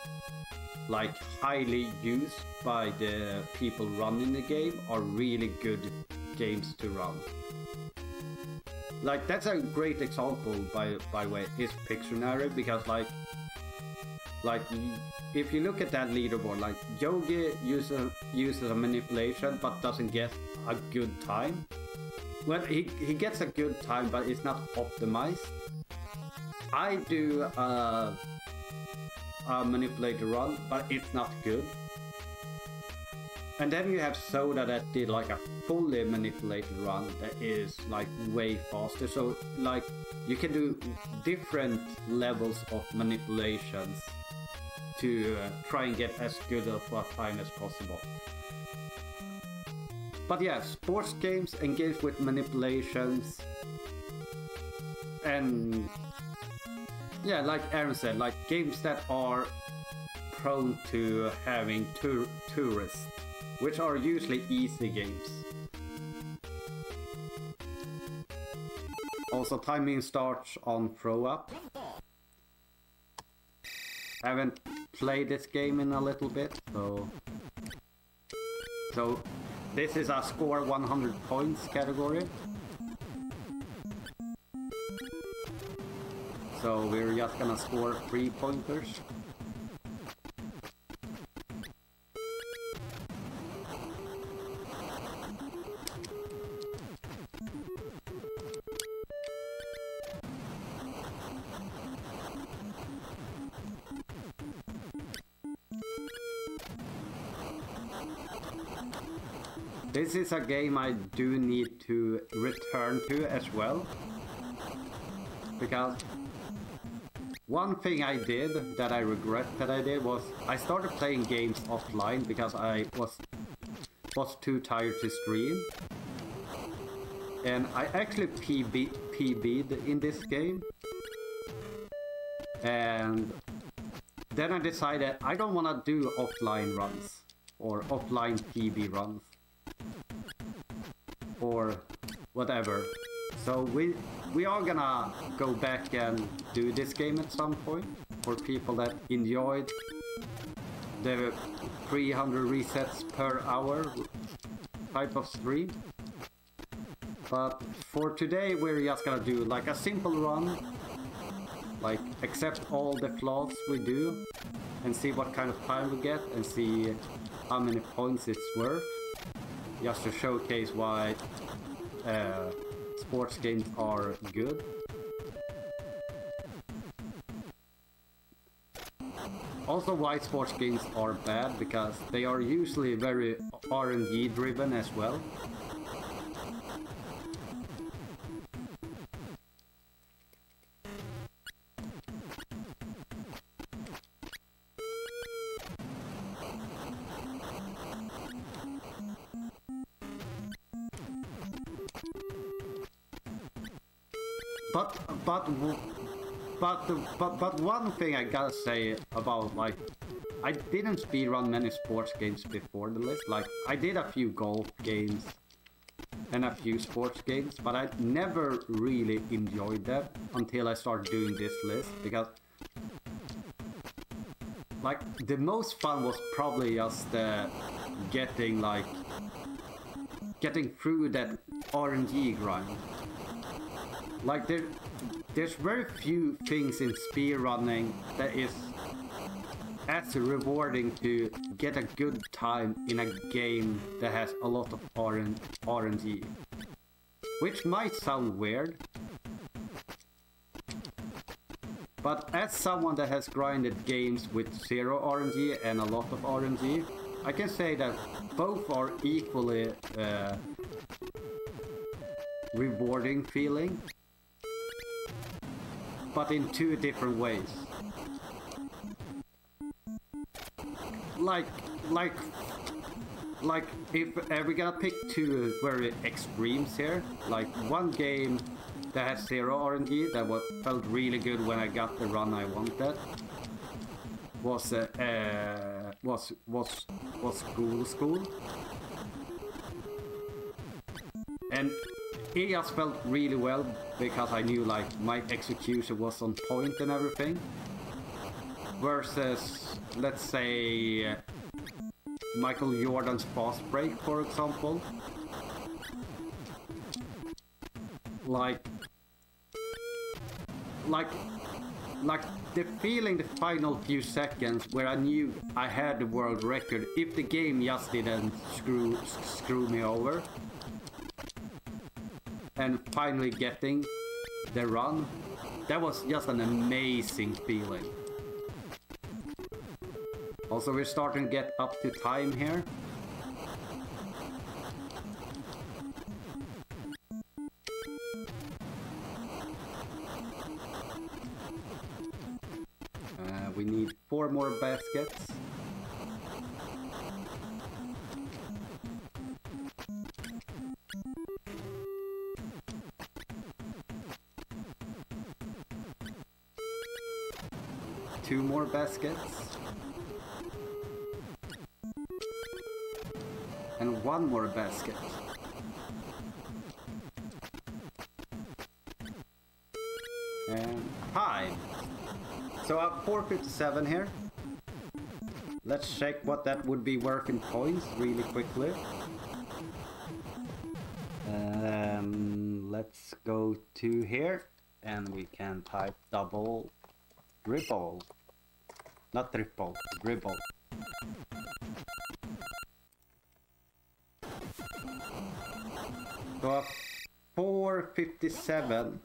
like highly used by the people running the game are really good games to run. Like that's a great example by by way is Pictionary because like like, if you look at that leaderboard, like Yogi uses uses a manipulation but doesn't get a good time. Well, he he gets a good time, but it's not optimized. I do a, a manipulator run, but it's not good. And then you have Soda that did like a fully manipulated run that is like way faster. So like you can do different levels of manipulations to uh, try and get as good of a time as possible. But yeah, sports games and games with manipulations and yeah, like Aaron said, like games that are prone to having tour tourists, which are usually easy games. Also, timing starts on throw up. Haven't played this game in a little bit, so... So, this is a score 100 points category. So we're just gonna score 3 pointers. This is a game I do need to return to as well. Because one thing I did that I regret that I did was I started playing games offline because I was was too tired to stream. And I actually PB, PB'd in this game. And then I decided I don't want to do offline runs or offline PB runs or whatever. So we we are gonna go back and do this game at some point for people that enjoyed the 300 resets per hour type of stream. But for today we're just gonna do like a simple run, like accept all the flaws we do and see what kind of time we get and see how many points it's worth. Just to showcase why uh, sports games are good. Also why sports games are bad, because they are usually very RNG driven as well. But but but but one thing I gotta say about like I didn't speedrun many sports games before the list. Like I did a few golf games and a few sports games, but I never really enjoyed them until I started doing this list because like the most fun was probably just uh, getting like getting through that RNG grind. Like there, there's very few things in speedrunning that is as rewarding to get a good time in a game that has a lot of RN RNG. Which might sound weird. But as someone that has grinded games with zero RNG and a lot of RNG, I can say that both are equally uh, rewarding feeling but in two different ways. Like, like, like if uh, we're gonna pick two very extremes here, like one game that has zero RNG that felt really good when I got the run I wanted was uh, uh, was was was school school and it just felt really well because I knew like my execution was on point and everything. Versus, let's say, uh, Michael Jordan's fast break, for example. Like, like, like the feeling the final few seconds where I knew I had the world record if the game just didn't screw screw me over and finally getting the run, that was just an amazing feeling. Also, we're starting to get up to time here. Uh, we need four more baskets. More baskets. And one more basket. And time. So have 457 here. Let's check what that would be worth in points really quickly. Um, let's go to here and we can type double dribble. Not triple, dribble. So uh, 457.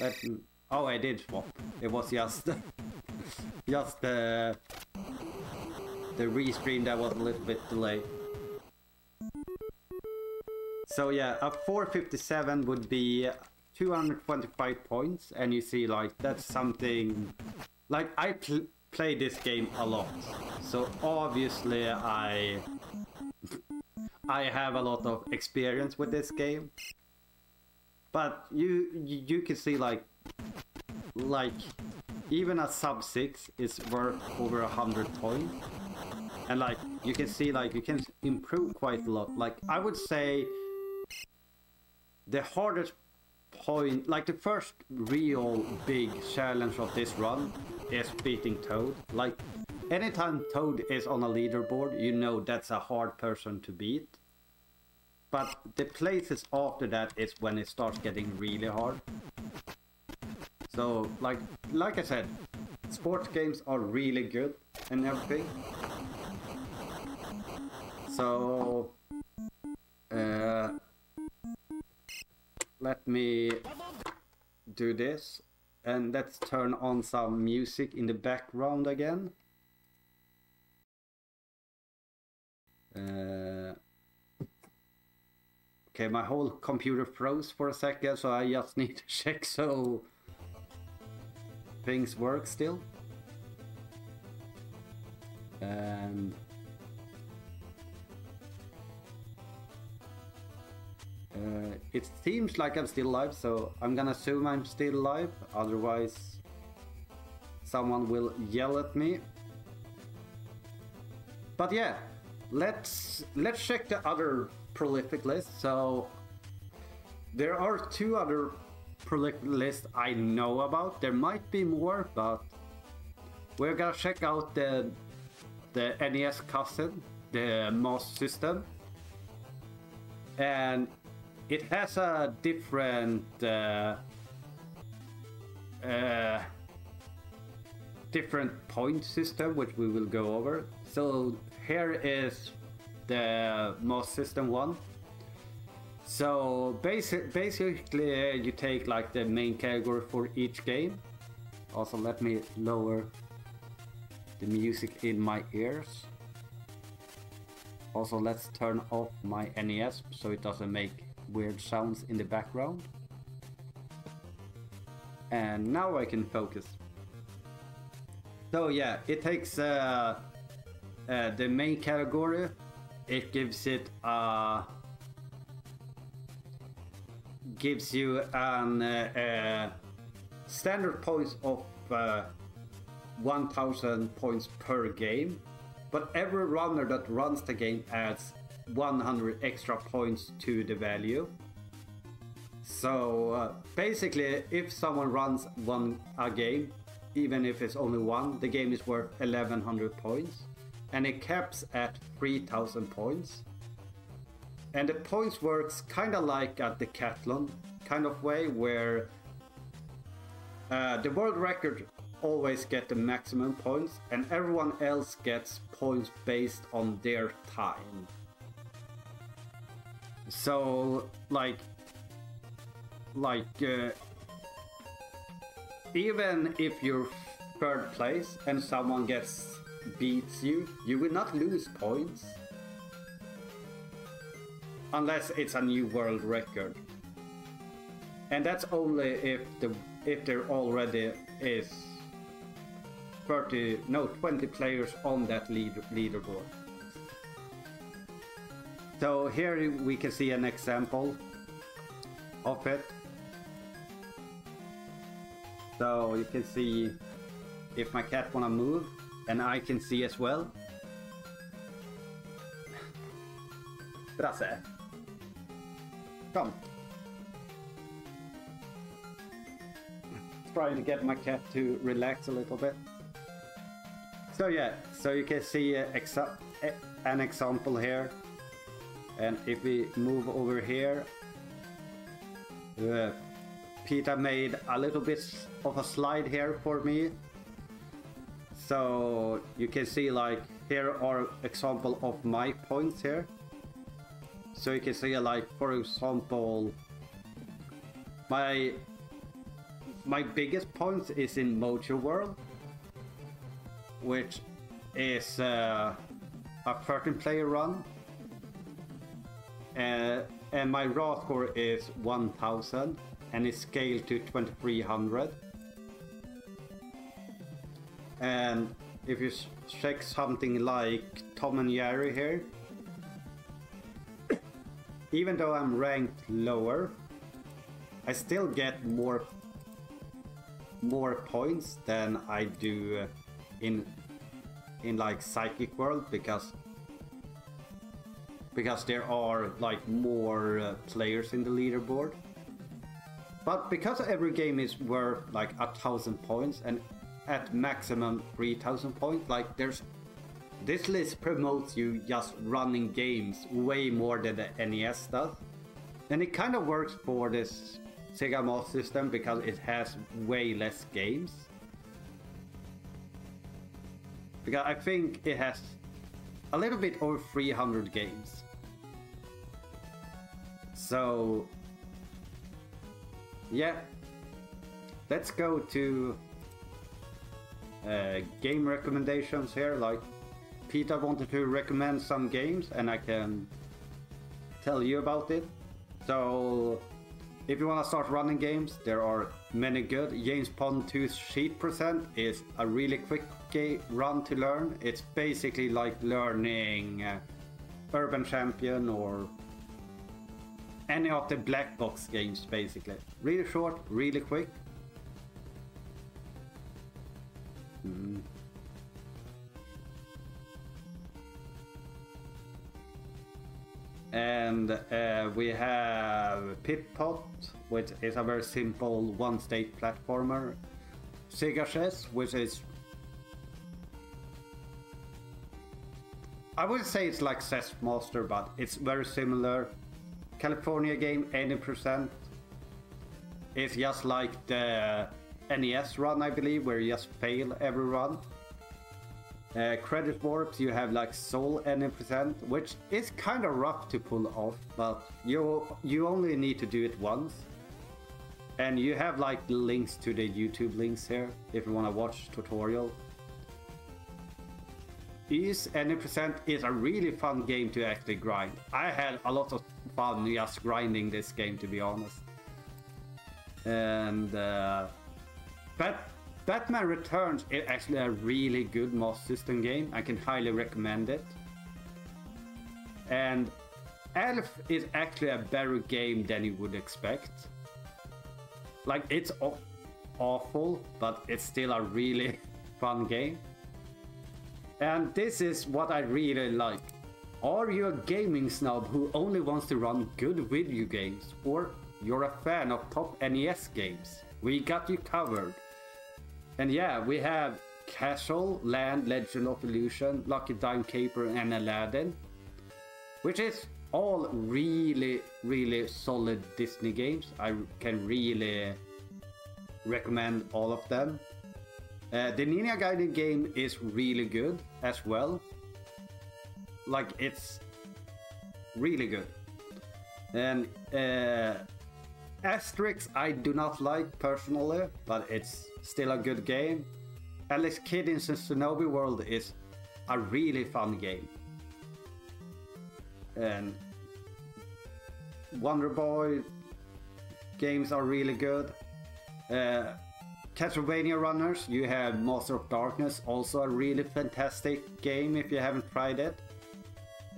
Let oh I did swap. It was just just the the restream that was a little bit delayed. So yeah, a 457 would be 225 points, and you see like that's something like I pl play this game a lot, so obviously I I have a lot of experience with this game. But you you can see like like even a sub six is worth over a hundred points, and like you can see like you can improve quite a lot. Like I would say the hardest point, like the first real big challenge of this run is beating Toad. Like anytime Toad is on a leaderboard, you know that's a hard person to beat. But the places after that is when it starts getting really hard. So like like I said, sports games are really good and everything. So uh, let me do this and let's turn on some music in the background again. Uh, okay, my whole computer froze for a second, so I just need to check so things work still. And Uh, it seems like I'm still alive, so I'm gonna assume I'm still alive, otherwise someone will yell at me. But yeah, let's let's check the other prolific list. So there are two other prolific lists I know about. There might be more, but we're gonna check out the the NES cousin, the MOS system. And it has a different uh, uh, different point system which we will go over. So here is the most system one. So basic, basically you take like the main category for each game. Also let me lower the music in my ears. Also let's turn off my NES so it doesn't make weird sounds in the background. And now I can focus. So yeah, it takes uh, uh, the main category, it gives it uh, gives you an uh, uh standard points of uh, 1000 points per game, but every runner that runs the game adds 100 extra points to the value. So uh, basically, if someone runs one a game, even if it's only one, the game is worth 1100 points, and it caps at 3000 points. And the points works kind of like a decathlon kind of way, where uh, the world record always get the maximum points, and everyone else gets points based on their time. So, like, like, uh, even if you're third place and someone gets beats you, you will not lose points. Unless it's a new world record. And that's only if the if there already is 30 no 20 players on that leader, leaderboard. So here we can see an example of it. So you can see if my cat wanna move and I can see as well. Brasse. Come. Trying to get my cat to relax a little bit. So yeah, so you can see exa an example here and if we move over here, uh, Peter made a little bit of a slide here for me. So you can see like here are example of my points here. So you can see like for example my my biggest points is in Mojo World which is uh, a 13 player run uh, and my raw score is 1000 and it's scaled to 2300. And if you check something like Tom and Jerry here, even though I'm ranked lower, I still get more more points than I do in in like Psychic World because because there are like more uh, players in the leaderboard. But because every game is worth like a thousand points and at maximum 3000 points, like there's this list promotes you just running games way more than the NES does. And it kind of works for this Sega Master System because it has way less games. Because I think it has a little bit over 300 games. So, yeah, let's go to uh, game recommendations here. Like, Peter wanted to recommend some games, and I can tell you about it. So, if you want to start running games, there are many good. James Pond 2's Cheat Percent is a really quick game run to learn. It's basically like learning uh, Urban Champion or any of the black box games basically. Really short, really quick. Mm. And uh, we have Pit-Pot, which is a very simple one-state platformer. Sega Chess, which is... I would say it's like Chess Master, but it's very similar. California game, 80%. It's just like the NES run, I believe, where you just fail every run. Uh, credit warps, you have like Soul NM%, which is kind of rough to pull off, but you you only need to do it once. And you have like links to the YouTube links here if you want to watch tutorial. Ys NM% is a really fun game to actually grind. I had a lot of fun just grinding this game to be honest. And uh, but Batman Returns is actually a really good Master System game. I can highly recommend it. And Elf is actually a better game than you would expect. Like, it's aw awful, but it's still a really fun game. And this is what I really like. Are you a gaming snob who only wants to run good video games? Or you're a fan of top NES games? We got you covered. And yeah, we have Castle, Land, Legend of Illusion, Lucky Dime Caper, and Aladdin. Which is all really, really solid Disney games. I can really recommend all of them. Uh, the Ninja Gaiden game is really good as well. Like, it's really good. And uh, Asterix I do not like personally, but it's still a good game. Alex Kidd in Shinobi World is a really fun game. And Wonder Boy games are really good. Uh, Castlevania Runners, you have Master of Darkness, also a really fantastic game if you haven't tried it.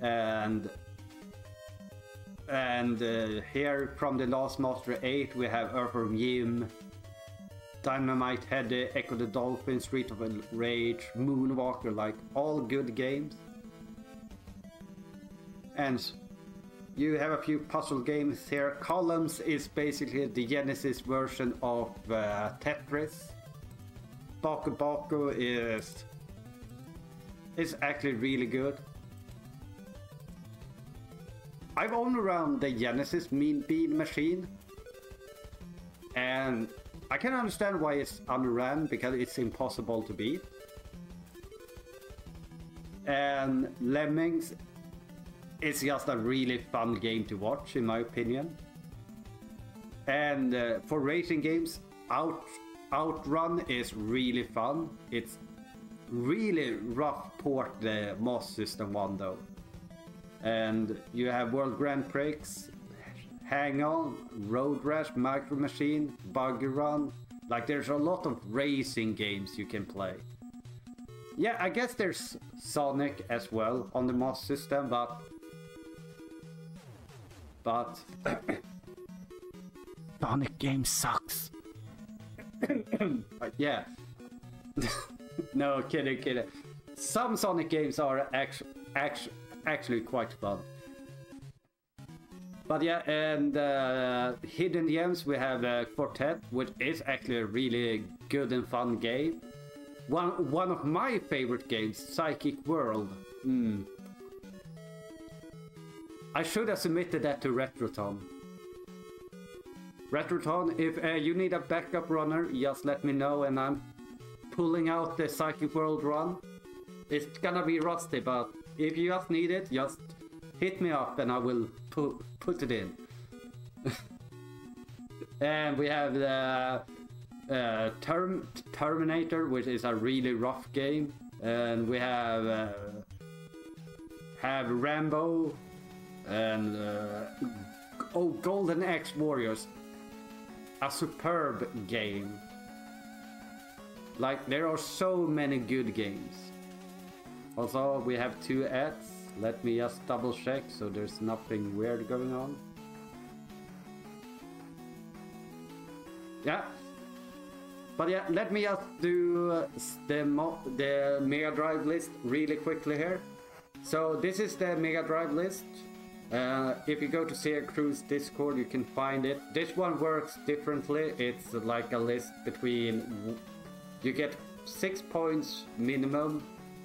And and uh, here from the last Master 8 we have Earthworm Jim, Dynamite Headdy, Ecco the Dolphin, Street of Rage, Moonwalker, like all good games. And you have a few puzzle games here. Columns is basically the Genesis version of uh, Tetris. Baku Baku is it's actually really good. I've owned around the Genesis Mean Bean machine and I can understand why it's underran because it's impossible to beat. And Lemmings is just a really fun game to watch, in my opinion. And uh, for racing games, Out Outrun is really fun. It's really rough port the Master System one though. And you have World Grand Prix, Hang On, Road Rash, Micro Machine, Buggy Run. Like there's a lot of racing games you can play. Yeah, I guess there's Sonic as well on the MOS system, but... But... Sonic game sucks. yeah. no, kidding, kidding. Some Sonic games are actually, actually, actually quite fun. But yeah, and uh, Hidden Gems, we have uh, Quartet, which is actually a really good and fun game. One, one of my favorite games, Psychic World. Mm. I should have submitted that to Retrothon. Retrothon, if uh, you need a backup runner, just let me know and I'm pulling out the Psychic World run. It's gonna be rusty, but if you just need it, just hit me up and I will put, put it in. and we have the uh, Term Terminator, which is a really rough game. And we have uh, have Rambo and uh, oh Golden Axe Warriors, a superb game. Like there are so many good games. Also, we have two ads. Let me just double check so there's nothing weird going on. Yeah. But yeah, let me just do uh, the, the Mega Drive list really quickly here. So this is the Mega Drive list. Uh, if you go to Sega Cruise Discord, you can find it. This one works differently. It's like a list between... You get 6 points minimum,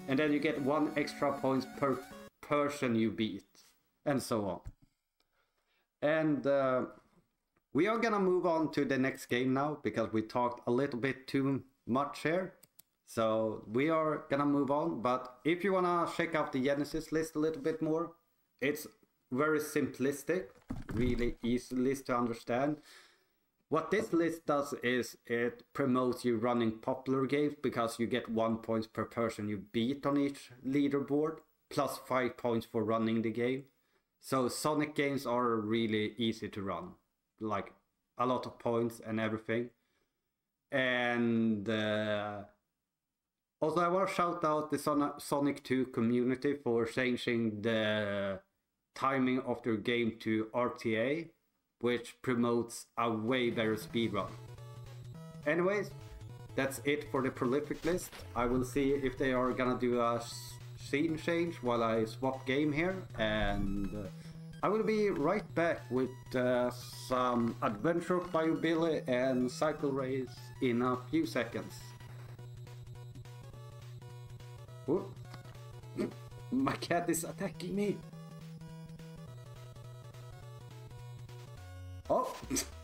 and then you get 1 extra points per person you beat, and so on. And uh, we are gonna move on to the next game now, because we talked a little bit too much here. So we are gonna move on, but if you wanna check out the Genesis list a little bit more, it's very simplistic, really easy list to understand. What this list does is it promotes you running popular games because you get one point per person you beat on each leaderboard, plus five points for running the game. So Sonic games are really easy to run, like a lot of points and everything. And uh, also I want to shout out the Sonic 2 community for changing the timing of their game to RTA, which promotes a way better speedrun. Anyways, that's it for the prolific list. I will see if they are gonna do a scene change while I swap game here, and uh, I will be right back with uh, some Adventure by Billy and Cycle Race in a few seconds. Oh. My cat is attacking me! Oh!